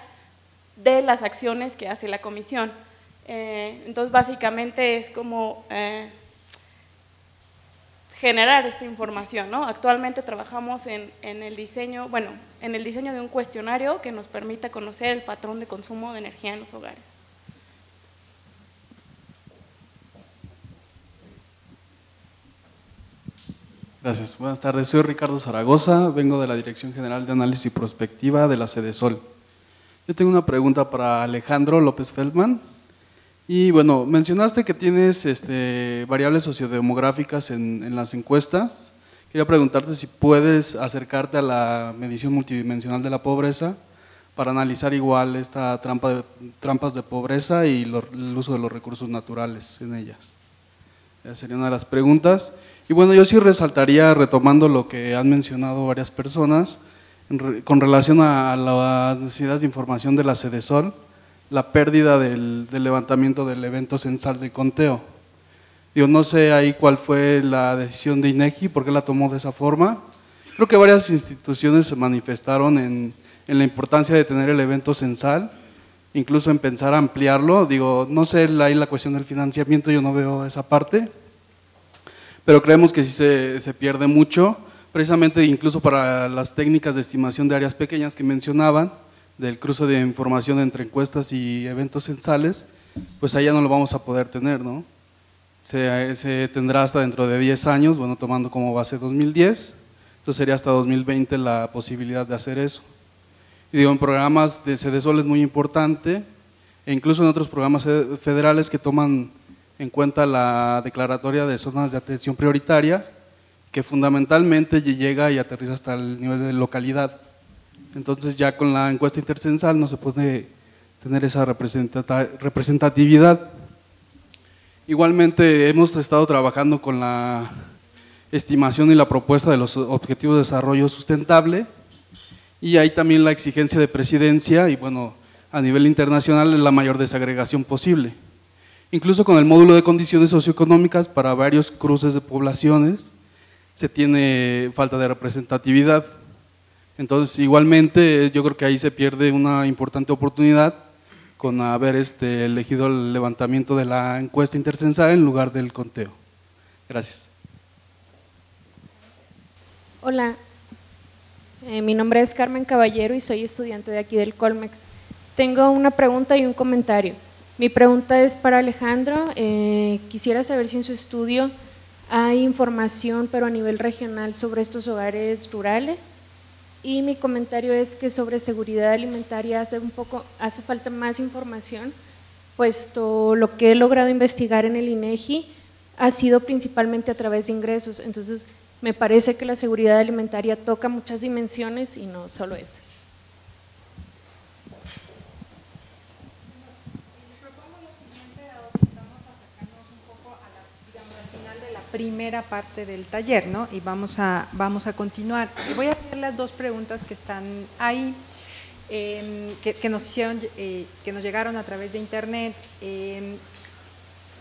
de las acciones que hace la comisión. Eh, entonces, básicamente es como eh, generar esta información. ¿no? Actualmente trabajamos en, en, el diseño, bueno, en el diseño de un cuestionario que nos permita conocer el patrón de consumo de energía en los hogares. Gracias. Buenas tardes. Soy Ricardo Zaragoza, vengo de la Dirección General de Análisis y Prospectiva de la Sede Sol. Yo tengo una pregunta para Alejandro López Feldman. Y bueno, mencionaste que tienes este, variables sociodemográficas en, en, las encuestas. Quería preguntarte si puedes acercarte a la medición multidimensional de la pobreza para analizar igual esta trampa de, trampas de pobreza y lo, el uso de los recursos naturales en ellas. Esa sería una de las preguntas. Y bueno, yo sí resaltaría, retomando lo que han mencionado varias personas, con relación a las necesidades de información de la Sol, la pérdida del, del, levantamiento del evento censal de conteo. Yo no sé ahí cuál fue la decisión de INEGI, por qué la tomó de esa forma. Creo que varias instituciones se manifestaron en, en la importancia de tener el evento censal, incluso en pensar ampliarlo. Digo, no sé ahí la cuestión del financiamiento, yo no veo esa parte, pero creemos que sí se, se pierde mucho precisamente incluso para las técnicas de estimación de áreas pequeñas que mencionaban, del cruce de información entre encuestas y eventos censales, pues allá no lo vamos a poder tener, ¿no? Se, se, tendrá hasta dentro de 10 años, bueno, tomando como base 2010, entonces sería hasta 2020 la posibilidad de hacer eso. Y digo, en programas de CDSOL es muy importante, e incluso en otros programas federales que toman en cuenta la declaratoria de zonas de atención prioritaria, que fundamentalmente llega y aterriza hasta el nivel de localidad. Entonces ya con la encuesta intercensal no se puede tener esa representatividad. Igualmente hemos estado trabajando con la estimación y la propuesta de los objetivos de desarrollo sustentable y hay también la exigencia de presidencia y bueno, a nivel internacional es la mayor desagregación posible. Incluso con el módulo de condiciones socioeconómicas para varios cruces de poblaciones, se tiene falta de representatividad. Entonces, igualmente, yo creo que ahí se pierde una importante oportunidad con haber este, elegido el levantamiento de la encuesta intercensal en lugar del conteo. Gracias. Hola, eh, mi nombre es Carmen Caballero y soy estudiante de aquí del Colmex. Tengo una pregunta y un comentario. Mi pregunta es para Alejandro. Eh, quisiera saber si en su estudio hay información, pero a nivel regional, sobre estos hogares rurales. Y mi comentario es que sobre seguridad alimentaria hace un poco, hace falta más información, puesto lo que he logrado investigar en el INEGI ha sido principalmente a través de ingresos. Entonces, me parece que la seguridad alimentaria toca muchas dimensiones y no solo eso. Primera parte del taller, ¿no? Y vamos a, vamos a continuar. voy a hacer las dos preguntas que están ahí, em, que, nos hicieron, eh, que nos llegaron a través de internet. Em,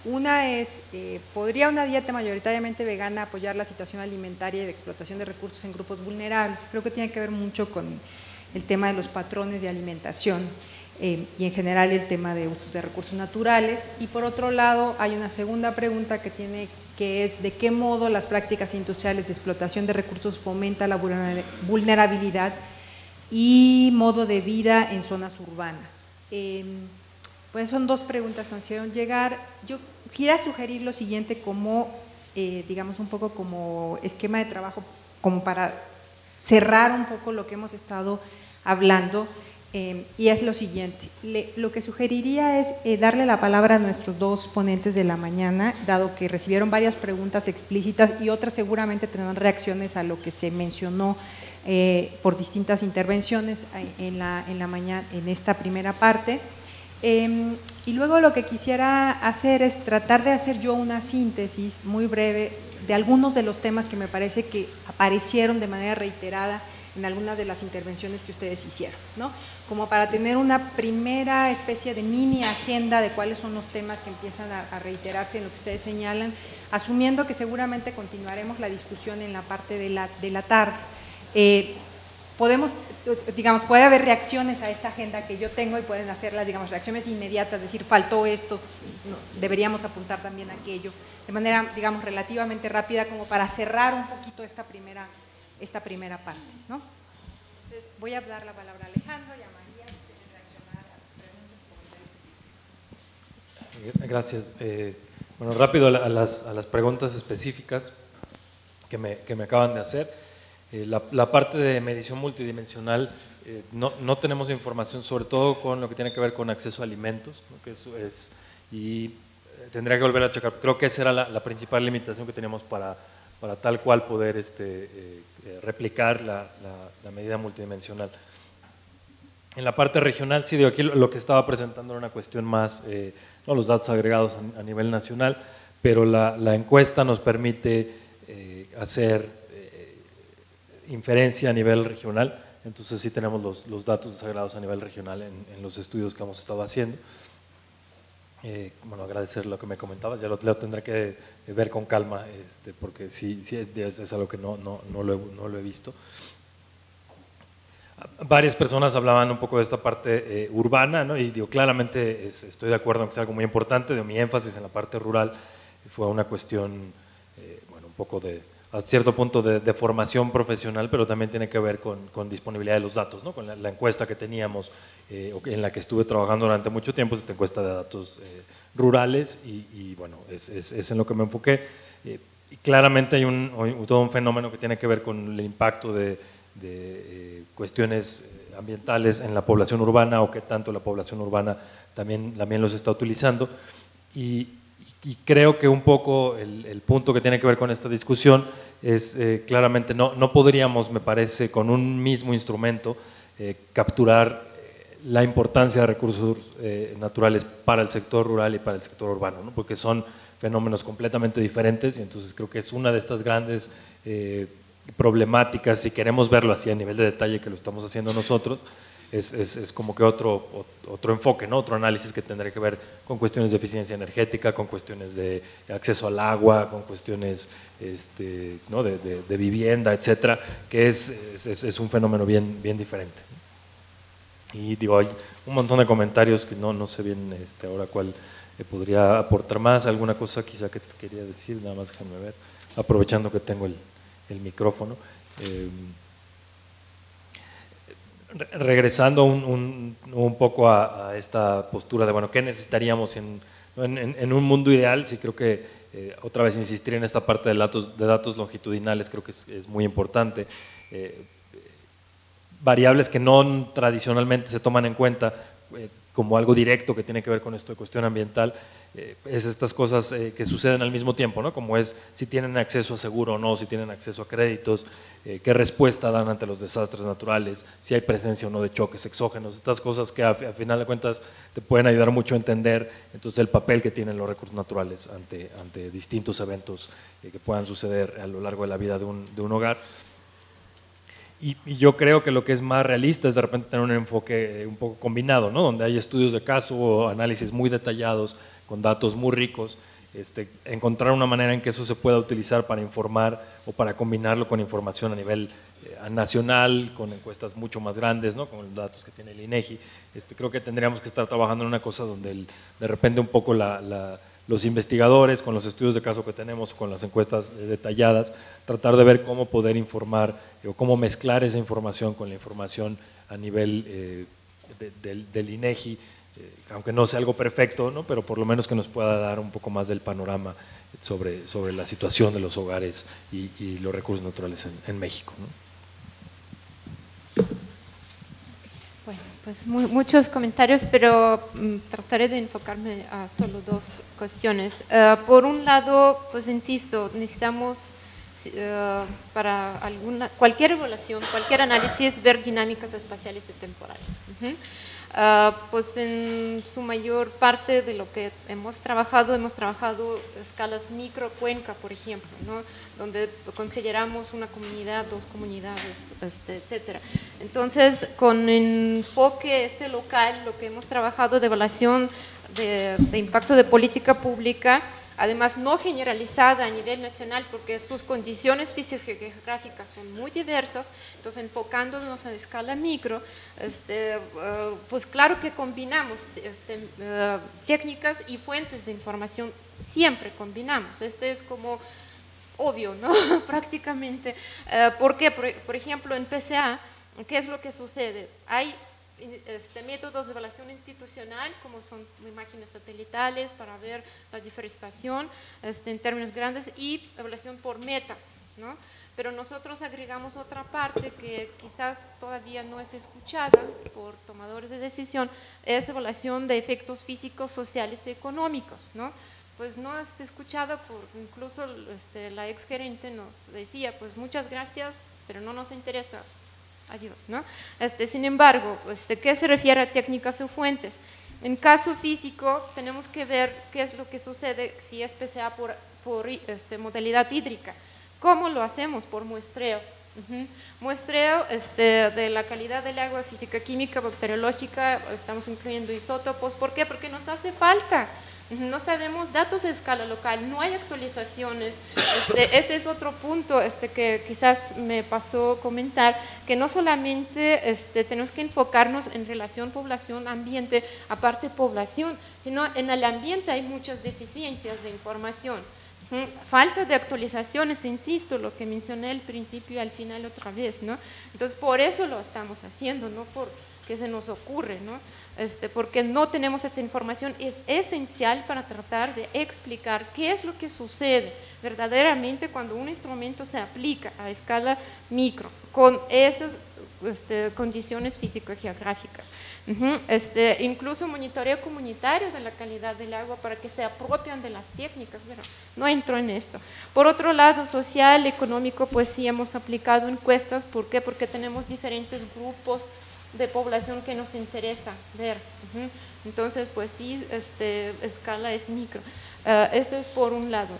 una es, eh, ¿podría una dieta mayoritariamente vegana apoyar la situación alimentaria y de explotación de recursos en grupos vulnerables? Creo que tiene que ver mucho con el tema de los patrones de alimentación. Eh, y en general el tema de usos de recursos naturales. Y por otro lado, hay una segunda pregunta que tiene que es de qué modo las prácticas industriales de explotación de recursos fomentan la vulnerabilidad y modo de vida en zonas urbanas. Em, pues son dos preguntas que nos hicieron llegar. Yo quisiera sugerir lo siguiente como, eh, digamos, un poco como esquema de trabajo, como para cerrar un poco lo que hemos estado hablando. Em, y es lo siguiente, lo que sugeriría es eh, darle la palabra a nuestros dos ponentes de la mañana, dado que recibieron varias preguntas explícitas y otras seguramente tendrán reacciones a lo que se mencionó eh, por distintas intervenciones eh, en, la, en, la mañana, en esta primera parte. Em, y luego lo que quisiera hacer es tratar de hacer yo una síntesis muy breve de algunos de los temas que me parece que aparecieron de manera reiterada en algunas de las intervenciones que ustedes hicieron, ¿no? Como para tener una primera especie de mini agenda de cuáles son los temas que empiezan a, reiterarse en lo que ustedes señalan, asumiendo que seguramente continuaremos la discusión en la parte de la, de la tarde. Eh, podemos digamos, puede haber reacciones a esta agenda que yo tengo y pueden hacer las, digamos, reacciones inmediatas, decir, faltó esto, deberíamos apuntar también aquello, de manera, digamos, relativamente rápida como para cerrar un poquito esta primera, esta primera parte, ¿no? Entonces, voy a dar la palabra a Alejandro y a María, que reaccionar a preguntas y Gracias. Eh, bueno, rápido a las, a las preguntas específicas que me, que me acaban de hacer. Eh, la, parte de medición multidimensional, eh, no, no, tenemos información, sobre todo con lo que tiene que ver con acceso a alimentos, que eso es, y eh, tendría que volver a checar. Creo que esa era la, principal limitación que teníamos para, para tal cual poder este, replicar la, la, medida multidimensional. En la parte regional, sí, digo, aquí lo, que estaba presentando era una cuestión más, no los datos agregados a, nivel nacional, pero la, encuesta nos permite hacer inferencia a nivel regional, entonces sí tenemos los, los datos desagradados a nivel regional en, los estudios que hemos estado haciendo. Eh, bueno, agradecer lo que me comentabas, ya lo, tendré que ver con calma, este, porque sí, sí es, algo que no, no, no, lo no, lo he, visto. Varias personas hablaban un poco de esta parte eh, urbana, ¿no? y digo, claramente estoy de acuerdo en que es algo muy importante, de mi énfasis en la parte rural fue una cuestión, eh, bueno, un poco de, a cierto punto de, formación profesional, pero también tiene que ver con, disponibilidad de los datos, ¿no? con la, encuesta que teníamos, eh, en la que estuve trabajando durante mucho tiempo, esta encuesta de datos rurales, y, bueno, es, en lo que me enfoqué. Y claramente hay un, todo un fenómeno que tiene que ver con el impacto de, de cuestiones ambientales en la población urbana o que tanto la población urbana también, también los está utilizando. Y, y creo que un poco el, punto que tiene que ver con esta discusión es eh, claramente no, no podríamos, me parece, con un mismo instrumento eh, capturar eh, la importancia de recursos naturales para el sector rural y para el sector urbano, porque son fenómenos completamente diferentes y entonces creo que es una de estas grandes problemáticas, si queremos verlo así a nivel de detalle que lo estamos haciendo nosotros, es, es, es, como que otro, otro enfoque, ¿no? otro análisis que tendría que ver con cuestiones de eficiencia energética, con cuestiones de acceso al agua, con cuestiones este, ¿no? de, de, vivienda, etcétera, que es, es, un fenómeno bien, bien diferente. Y digo, hay un montón de comentarios que no, no sé bien este, ahora cuál podría aportar más, alguna cosa quizá que quería decir, nada más déjame ver, aprovechando que tengo el, el micrófono. Eh, regresando un, un, poco a, esta postura de, bueno, ¿qué necesitaríamos en, en, un mundo ideal? Sí creo que eh, otra vez insistir en esta parte de datos, de datos longitudinales creo que es, muy importante. Eh, variables que no tradicionalmente se toman en cuenta como algo directo que tiene que ver con esto de cuestión ambiental, es estas cosas que suceden al mismo tiempo, ¿no? como es si tienen acceso a seguro o no, si tienen acceso a créditos, eh, qué respuesta dan ante los desastres naturales, si hay presencia o no de choques exógenos, estas cosas que a, final de cuentas te pueden ayudar mucho a entender entonces el papel que tienen los recursos naturales ante, ante distintos eventos eh, que puedan suceder a lo largo de la vida de un, de un hogar. Y, yo creo que lo que es más realista es de repente tener un enfoque un poco combinado, ¿no? donde hay estudios de caso análisis muy detallados con datos muy ricos este, encontrar una manera en que eso se pueda utilizar para informar o para combinarlo con información a nivel eh, nacional, con encuestas mucho más grandes, ¿no? con los datos que tiene el INEGI. Este, creo que tendríamos que estar trabajando en una cosa donde de repente un poco los investigadores, con los estudios de caso que tenemos, con las encuestas eh, detalladas, tratar de ver cómo poder informar eh, o cómo mezclar esa información con la información a nivel del, del INEGI eh, aunque no sea algo perfecto, ¿no? pero por lo menos que nos pueda dar un poco más del panorama sobre, sobre la situación de los hogares y, los recursos naturales en, México. Bueno, pues muchos comentarios, pero mm, trataré de enfocarme a solo dos cuestiones. Eh, por un lado, pues insisto, necesitamos eh, para alguna, cualquier evaluación, cualquier análisis, ver dinámicas espaciales y temporales. Ah, pues en su mayor parte de lo que hemos trabajado, hemos trabajado escalas micro cuenca, por ejemplo, ¿no? donde consideramos una comunidad, dos comunidades, este, etc. Entonces, con enfoque este local, lo que hemos trabajado de evaluación de, de impacto de política pública, además no generalizada a nivel nacional porque sus condiciones físico-geográficas son muy diversas, entonces enfocándonos a escala micro, este, eh, pues claro que combinamos este, eh, técnicas y fuentes de información, siempre combinamos, este es como obvio, ¿no? Prácticamente. Eh, ¿Por qué? Por, ejemplo, en PCA, ¿qué es lo que sucede? Hay este, métodos de evaluación institucional, como son imágenes satelitales para ver la diferenciación este, en términos grandes y evaluación por metas, ¿no? Pero nosotros agregamos otra parte que quizás todavía no es escuchada por tomadores de decisión, es evaluación de efectos físicos, sociales y económicos, ¿no? pues no está escuchada por incluso este, la ex gerente nos decía, pues muchas gracias, pero no nos interesa, ¿no? Este, sin embargo, este, ¿qué se refiere a técnicas o fuentes? En caso físico tenemos que ver qué es lo que sucede si es PCA por, por este, modalidad hídrica. ¿Cómo lo hacemos? Por muestreo. Muestreo este, de la calidad del agua física, química, bacteriológica, estamos incluyendo isótopos. ¿Por qué? Porque nos hace falta. No sabemos datos a escala local, no hay actualizaciones. Este, este, es otro punto este, que quizás me pasó comentar, que no solamente este, tenemos que enfocarnos en relación población-ambiente, aparte población, sino en el ambiente hay muchas deficiencias de información. Falta de actualizaciones, insisto, lo que mencioné al principio y al final otra vez, ¿no? Entonces, por eso lo estamos haciendo, no por que se nos ocurre, ¿no? Este, porque no tenemos esta información, es esencial para tratar de explicar qué es lo que sucede verdaderamente cuando un instrumento se aplica a escala micro, con estas este, condiciones físico-geográficas. este, incluso monitoreo comunitario de la calidad del agua para que se apropian de las técnicas, pero no entro en esto. Por otro lado, social, económico, pues sí hemos aplicado encuestas, ¿por qué? Porque tenemos diferentes grupos de población que nos interesa ver. Entonces, pues sí, este, escala es micro. Uh, esto es por un lado,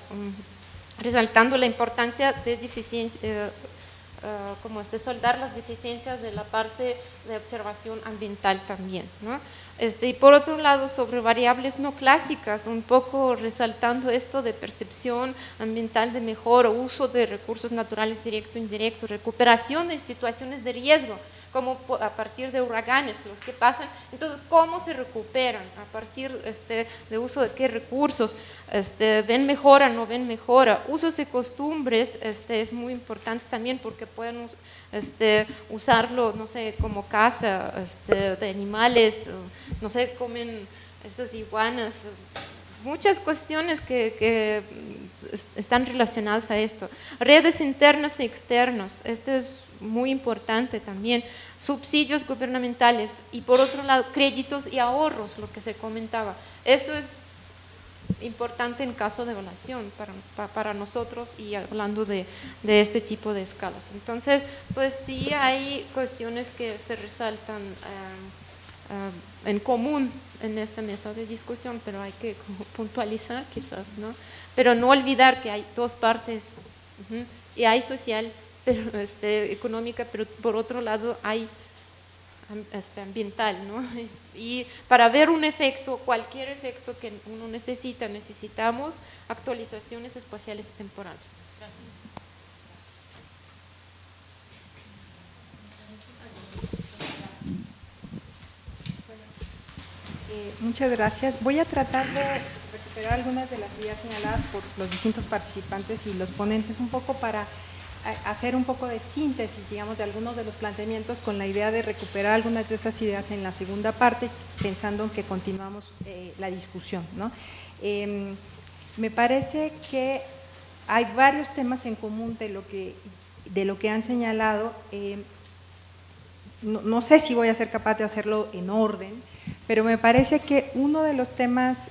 resaltando la importancia de deficiencia, uh, uh, como este, soldar las deficiencias de la parte de observación ambiental también. ¿no? Este, y por otro lado, sobre variables no clásicas, un poco resaltando esto de percepción ambiental de mejor, uso de recursos naturales directo e indirecto, recuperación en situaciones de riesgo como a partir de huracanes, los que pasan. Entonces, ¿cómo se recuperan? ¿A partir este, de uso de qué recursos? Este, ¿Ven mejora, no ven mejora? Usos y costumbres este, es muy importante también porque pueden este, usarlo, no sé, como casa este, de animales, no sé, comen estas iguanas, muchas cuestiones que, que, están relacionadas a esto. Redes internas y externas, esto es muy importante también, subsidios gubernamentales y por otro lado créditos y ahorros, lo que se comentaba. Esto es importante en caso de evaluación para, para, nosotros y hablando de, de, este tipo de escalas. Entonces, pues sí hay cuestiones que se resaltan eh, eh, en común en esta mesa de discusión, pero hay que puntualizar quizás, ¿no? Pero no olvidar que hay dos partes, y hay social pero, este, económica, pero por otro lado hay este, ambiental, ¿no? Y para ver un efecto, cualquier efecto que uno necesita, necesitamos actualizaciones espaciales temporales. Eh, muchas gracias. Voy a tratar de recuperar algunas de las ideas señaladas por los distintos participantes y los ponentes un poco para hacer un poco de síntesis, digamos, de algunos de los planteamientos con la idea de recuperar algunas de estas ideas en la segunda parte, pensando en que continuamos eh, la discusión. ¿no? Em, me parece que hay varios temas en común de lo que, de lo que han señalado. Em, no, no, sé si voy a ser capaz de hacerlo en orden, pero me parece que uno de los temas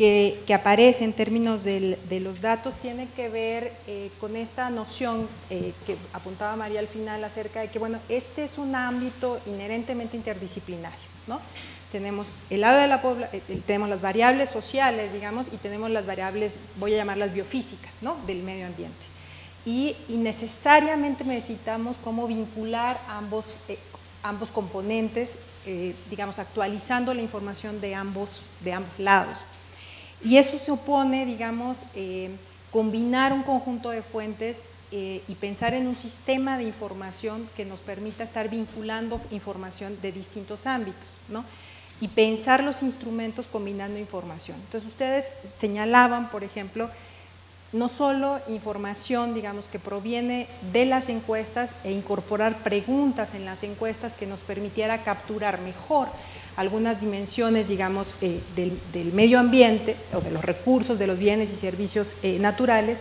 que, aparece en términos de los datos tiene que ver eh, con esta noción eh, que apuntaba María al final acerca de que, bueno, este es un ámbito inherentemente interdisciplinario, ¿no? Tenemos el lado de la eh, tenemos las variables sociales, digamos, y tenemos las variables, voy a llamarlas biofísicas, ¿no? Del medio ambiente. Y, necesariamente necesitamos cómo vincular ambos, ambos componentes, digamos, actualizando la información de ambos, de ambos lados. Y eso supone, digamos, eh, combinar un conjunto de fuentes eh, y pensar en un sistema de información que nos permita estar vinculando información de distintos ámbitos, ¿no? Y pensar los instrumentos combinando información. Entonces, ustedes señalaban, por ejemplo, no solo información, digamos, que proviene de las encuestas e incorporar preguntas en las encuestas que nos permitiera capturar mejor algunas dimensiones, digamos, eh, del, medio ambiente o de los recursos, de los bienes y servicios eh, naturales,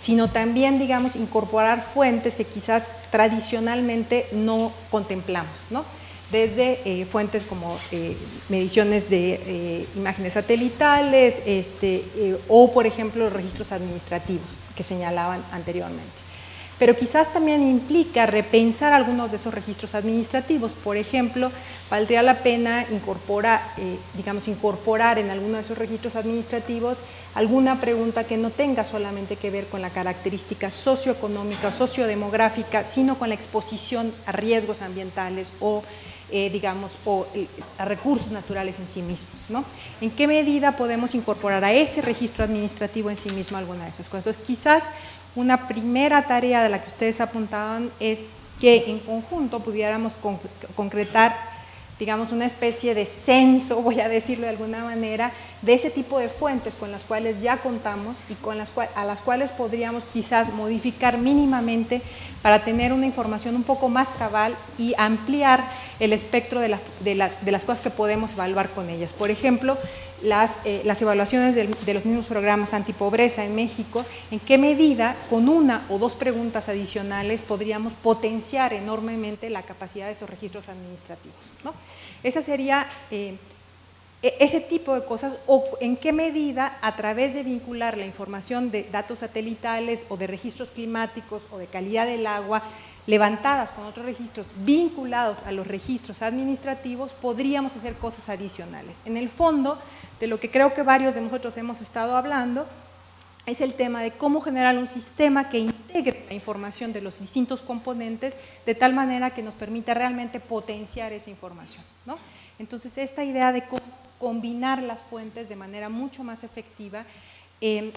sino también, digamos, incorporar fuentes que quizás tradicionalmente no contemplamos, ¿no? desde eh, fuentes como mediciones de imágenes satelitales este, o, por ejemplo, registros administrativos que señalaban anteriormente pero quizás también implica repensar algunos de esos registros administrativos. Por ejemplo, valdría la pena incorporar, eh, digamos, incorporar en alguno de esos registros administrativos alguna pregunta que no tenga solamente que ver con la característica socioeconómica, sociodemográfica, sino con la exposición a riesgos ambientales o eh, digamos, o eh, a recursos naturales en sí mismos. ¿no? ¿En qué medida podemos incorporar a ese registro administrativo en sí mismo alguna de esas cosas? Entonces, quizás una primera tarea de la que ustedes apuntaban es que en conjunto pudiéramos concretar, digamos, una especie de censo, voy a decirlo de alguna manera, de ese tipo de fuentes con las cuales ya contamos y con las a las cuales podríamos quizás modificar mínimamente para tener una información un poco más cabal y ampliar el espectro de, las, de las cosas que podemos evaluar con ellas. Por ejemplo, las, eh, las evaluaciones de los mismos programas antipobreza en México, en qué medida con una o dos preguntas adicionales podríamos potenciar enormemente la capacidad de esos registros administrativos. ¿no? Esa sería eh, ese tipo de cosas o en qué medida a través de vincular la información de datos satelitales o de registros climáticos o de calidad del agua levantadas con otros registros vinculados a los registros administrativos, podríamos hacer cosas adicionales. En el fondo, de lo que creo que varios de nosotros hemos estado hablando, es el tema de cómo generar un sistema que integre la información de los distintos componentes de tal manera que nos permita realmente potenciar esa información. ¿no? Entonces, esta idea de combinar las fuentes de manera mucho más efectiva, eh,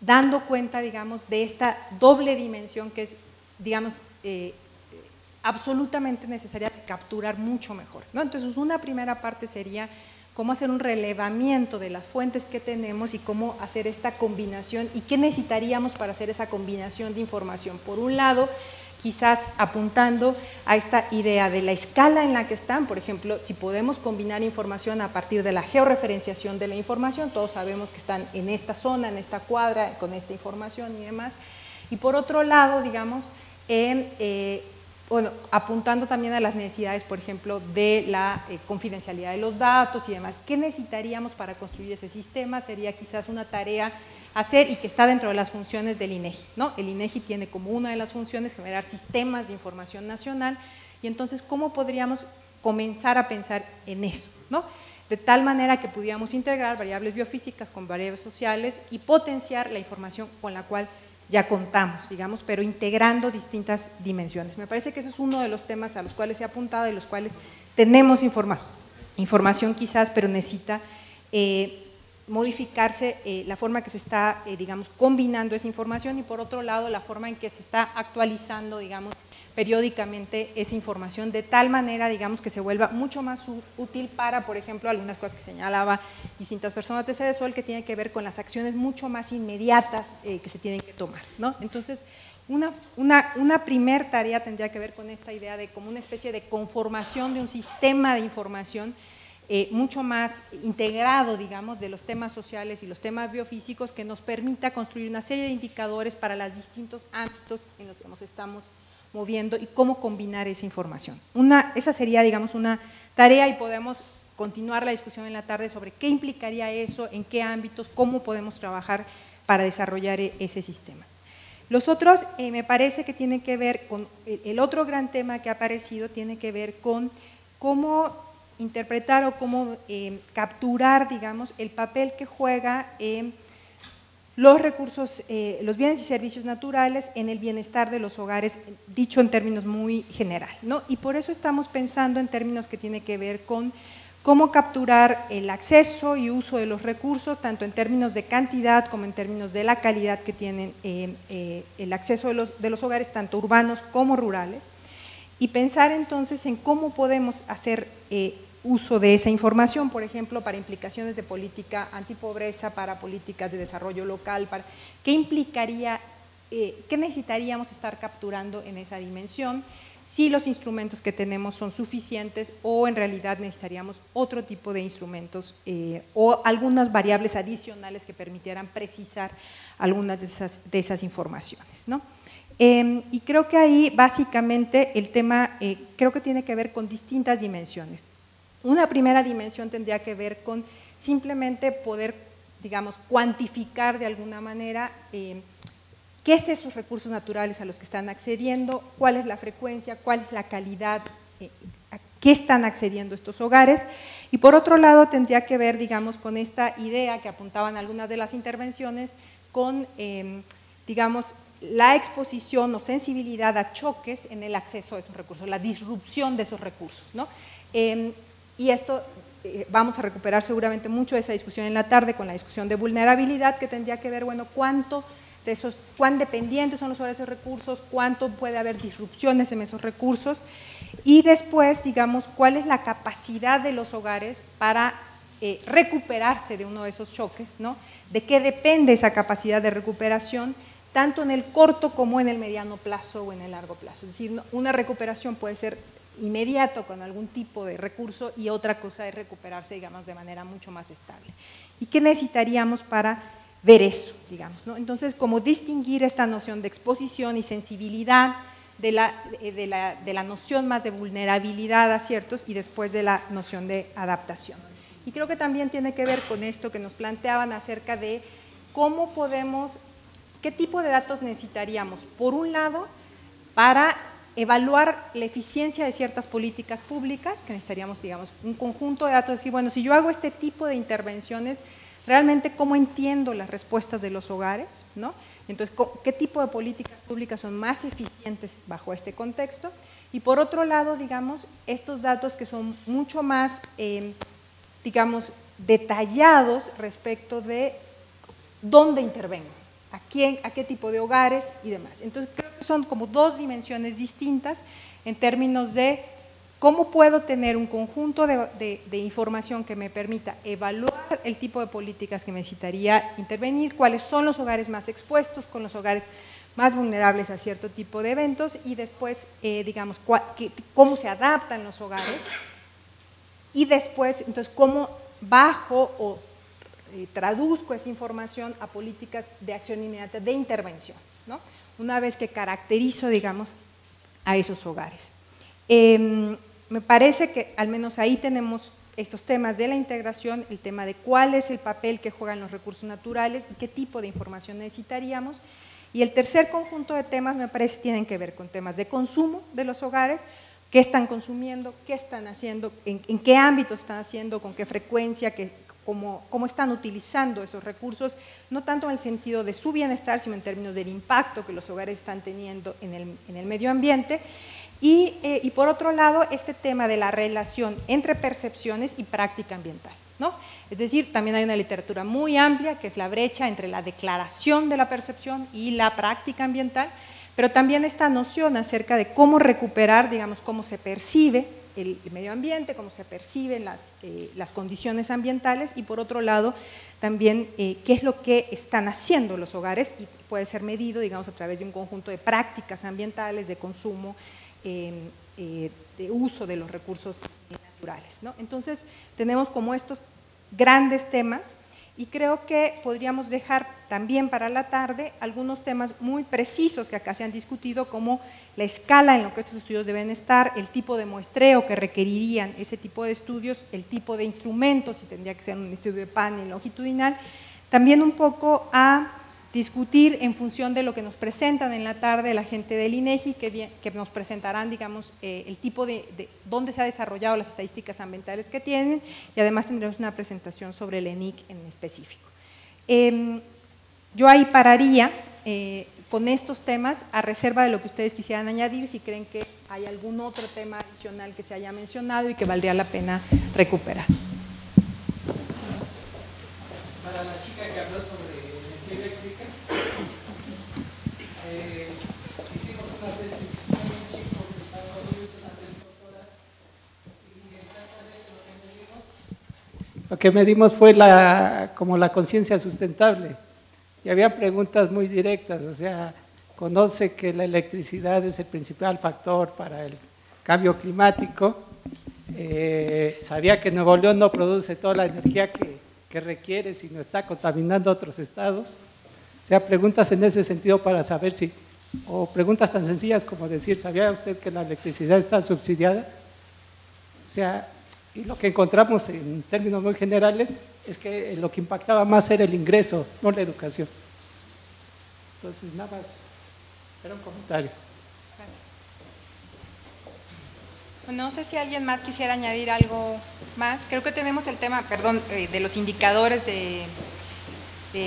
dando cuenta, digamos, de esta doble dimensión que es, digamos, eh, absolutamente necesaria capturar mucho mejor. ¿no? Entonces, una primera parte sería cómo hacer un relevamiento de las fuentes que tenemos y cómo hacer esta combinación y qué necesitaríamos para hacer esa combinación de información. Por un lado, quizás apuntando a esta idea de la escala en la que están, por ejemplo, si podemos combinar información a partir de la georreferenciación de la información, todos sabemos que están en esta zona, en esta cuadra, con esta información y demás. Y por otro lado, digamos, eh, bueno, apuntando también a las necesidades, por ejemplo, de la eh, confidencialidad de los datos y demás. ¿Qué necesitaríamos para construir ese sistema? Sería quizás una tarea hacer y que está dentro de las funciones del INEGI. ¿no? El INEGI tiene como una de las funciones generar sistemas de información nacional y entonces, ¿cómo podríamos comenzar a pensar en eso? ¿no? De tal manera que pudiéramos integrar variables biofísicas con variables sociales y potenciar la información con la cual ya contamos, digamos, pero integrando distintas dimensiones. Me parece que ese es uno de los temas a los cuales ha apuntado y los cuales tenemos información, información quizás, pero necesita eh, modificarse eh, la forma que se está, eh, digamos, combinando esa información y por otro lado la forma en que se está actualizando, digamos, periódicamente esa información de tal manera, digamos, que se vuelva mucho más útil para, por ejemplo, algunas cosas que señalaba distintas personas de Sede Sol que tienen que ver con las acciones mucho más inmediatas eh, que se tienen que tomar, ¿no? Entonces, una, una, una primer tarea tendría que ver con esta idea de como una especie de conformación de un sistema de información eh, mucho más integrado, digamos, de los temas sociales y los temas biofísicos que nos permita construir una serie de indicadores para los distintos ámbitos en los que nos estamos moviendo y cómo combinar esa información. Una, esa sería, digamos, una tarea y podemos continuar la discusión en la tarde sobre qué implicaría eso, en qué ámbitos, cómo podemos trabajar para desarrollar e, ese sistema. Los otros, eh, me parece que tienen que ver con, el otro gran tema que ha aparecido tiene que ver con cómo interpretar o cómo eh, capturar, digamos, el papel que juega eh, los recursos, eh, los bienes y servicios naturales en el bienestar de los hogares, dicho en términos muy general, ¿no? Y por eso estamos pensando en términos que tiene que ver con cómo capturar el acceso y uso de los recursos, tanto en términos de cantidad como en términos de la calidad que tienen el acceso de los, de los hogares, tanto urbanos como rurales, y pensar entonces en cómo podemos hacer uso de esa información, por ejemplo, para implicaciones de política antipobreza, para políticas de desarrollo local, para, ¿qué implicaría, qué necesitaríamos estar capturando en esa dimensión? si los instrumentos que tenemos son suficientes o en realidad necesitaríamos otro tipo de instrumentos eh, o algunas variables adicionales que permitieran precisar algunas de esas, de esas informaciones. ¿no? Em, y creo que ahí básicamente el tema eh, creo que tiene que ver con distintas dimensiones. Una primera dimensión tendría que ver con simplemente poder, digamos, cuantificar de alguna manera eh, qué es esos recursos naturales a los que están accediendo, cuál es la frecuencia, cuál es la calidad, eh, a qué están accediendo estos hogares. Y por otro lado tendría que ver, digamos, con esta idea que apuntaban algunas de las intervenciones, con, em, digamos, la exposición o sensibilidad a choques en el acceso a esos recursos, la disrupción de esos recursos. ¿no? Y esto eh, vamos a recuperar seguramente mucho de esa discusión en la tarde con la discusión de vulnerabilidad que tendría que ver, bueno, cuánto de esos, cuán dependientes son los hogares de esos recursos, cuánto puede haber disrupciones en esos recursos y después, digamos, cuál es la capacidad de los hogares para eh, recuperarse de uno de esos choques, ¿no? De qué depende esa capacidad de recuperación, tanto en el corto como en el mediano plazo o en el largo plazo. Es decir, una recuperación puede ser inmediato con algún tipo de recurso y otra cosa es recuperarse, digamos, de manera mucho más estable. ¿Y qué necesitaríamos para ver eso, digamos. ¿no? Entonces, como distinguir esta noción de exposición y sensibilidad de la, eh, de, la, de la, noción más de vulnerabilidad a ciertos y después de la noción de adaptación. Y creo que también tiene que ver con esto que nos planteaban acerca de cómo podemos, qué tipo de datos necesitaríamos, por un lado, para evaluar la eficiencia de ciertas políticas públicas, que necesitaríamos, digamos, un conjunto de datos, decir, bueno, si yo hago este tipo de intervenciones, realmente cómo entiendo las respuestas de los hogares, ¿no? Entonces, ¿qué tipo de políticas públicas son más eficientes bajo este contexto? Y por otro lado, digamos, estos datos que son mucho más, em, digamos, detallados respecto de dónde intervengo, a quién, a qué tipo de hogares y demás. Entonces, creo que son como dos dimensiones distintas en términos de ¿Cómo puedo tener un conjunto de, información que me permita evaluar el tipo de políticas que necesitaría intervenir, cuáles son los hogares más expuestos, con los hogares más vulnerables a cierto tipo de eventos y después, eh, digamos, cómo se adaptan los hogares y después, entonces, cómo bajo o eh, traduzco esa información a políticas de acción inmediata, de intervención, ¿no? una vez que caracterizo, digamos, a esos hogares. Em, me parece que al menos ahí tenemos estos temas de la integración, el tema de cuál es el papel que juegan los recursos naturales y qué tipo de información necesitaríamos. Y el tercer conjunto de temas me parece tienen que ver con temas de consumo de los hogares, qué están consumiendo, qué están haciendo, en, qué ámbitos están haciendo, con qué frecuencia, cómo, cómo, están utilizando esos recursos, no tanto en el sentido de su bienestar, sino en términos del impacto que los hogares están teniendo en el, en el medio ambiente. Eh, y, por otro lado, este tema de la relación entre percepciones y práctica ambiental. ¿no? Es decir, también hay una literatura muy amplia que es la brecha entre la declaración de la percepción y la práctica ambiental, pero también esta noción acerca de cómo recuperar, digamos, cómo se percibe el, medio ambiente, cómo se perciben las, eh, las, condiciones ambientales y por otro lado también eh, qué es lo que están haciendo los hogares y puede ser medido, digamos, a través de un conjunto de prácticas ambientales, de consumo, eh, de uso de los recursos naturales. Entonces, tenemos como estos grandes temas y creo que podríamos dejar también para la tarde algunos temas muy precisos que acá se han discutido, como la escala en lo que estos estudios deben estar, el tipo de muestreo que requerirían ese tipo de estudios, el tipo de instrumentos, si tendría que ser un estudio de panel longitudinal, también un poco a discutir en función de lo que nos presentan en la tarde la gente del INEGI, que, que nos presentarán, digamos, eh, el tipo de, dónde se ha desarrollado las estadísticas ambientales que tienen, y además tendremos una presentación sobre el ENIC en específico. Em, yo ahí pararía eh, con estos temas, a reserva de lo que ustedes quisieran añadir, si creen que hay algún otro tema adicional que se haya mencionado y que valdría la pena recuperar. Para la chica que habló sobre eléctrica, que Unidos, lo que medimos fue la, como la conciencia sustentable. Y había preguntas muy directas, o sea, conoce que la electricidad es el principal factor para el cambio climático, eh, sabía que Nuevo León no produce toda la energía que, que requiere, sino está contaminando otros estados. O sea, preguntas en ese sentido para saber si, o preguntas tan sencillas como decir, ¿sabía usted que la electricidad está subsidiada? O sea, y lo que encontramos en términos muy generales es que lo que impactaba más era el ingreso, no la educación. Entonces, nada más. Era un comentario. No sé si alguien más quisiera añadir algo más. Creo que tenemos el tema, perdón, eh, de los indicadores de,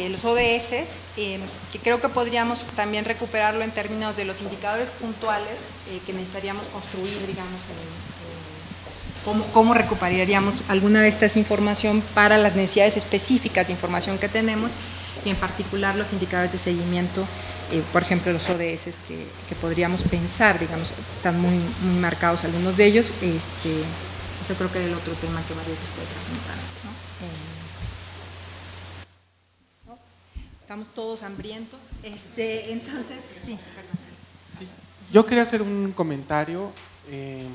los ODS, eh, que creo que podríamos también recuperarlo en términos de los indicadores puntuales eh, que necesitaríamos construir, digamos, cómo, cómo recuperaríamos alguna de estas información para las necesidades específicas de información que tenemos y en particular los indicadores de seguimiento eh, por ejemplo, los ODS que, que, podríamos pensar, digamos, están muy, marcados algunos de ellos. Este, eso creo que era el otro tema que varios de ustedes ¿no? Estamos todos hambrientos. Este, entonces, sí. sí. Yo quería hacer un comentario. Eh,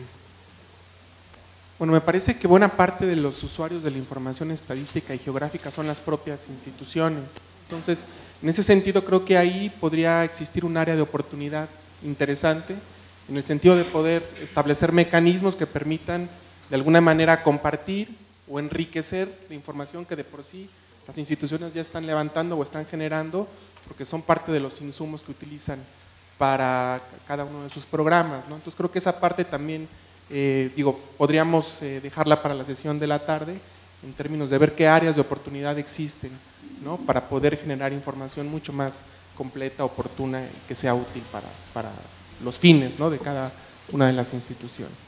bueno, me parece que buena parte de los usuarios de la información estadística y geográfica son las propias instituciones. Entonces, en ese sentido creo que ahí podría existir un área de oportunidad interesante en el sentido de poder establecer mecanismos que permitan de alguna manera compartir o enriquecer la información que de por sí las instituciones ya están levantando o están generando porque son parte de los insumos que utilizan para cada uno de sus programas. Entonces creo que esa parte también, eh, digo, podríamos eh, dejarla para la sesión de la tarde en términos de ver qué áreas de oportunidad existen ¿no? para poder generar información mucho más completa, oportuna y que sea útil para, para los fines ¿no? de cada una de las instituciones.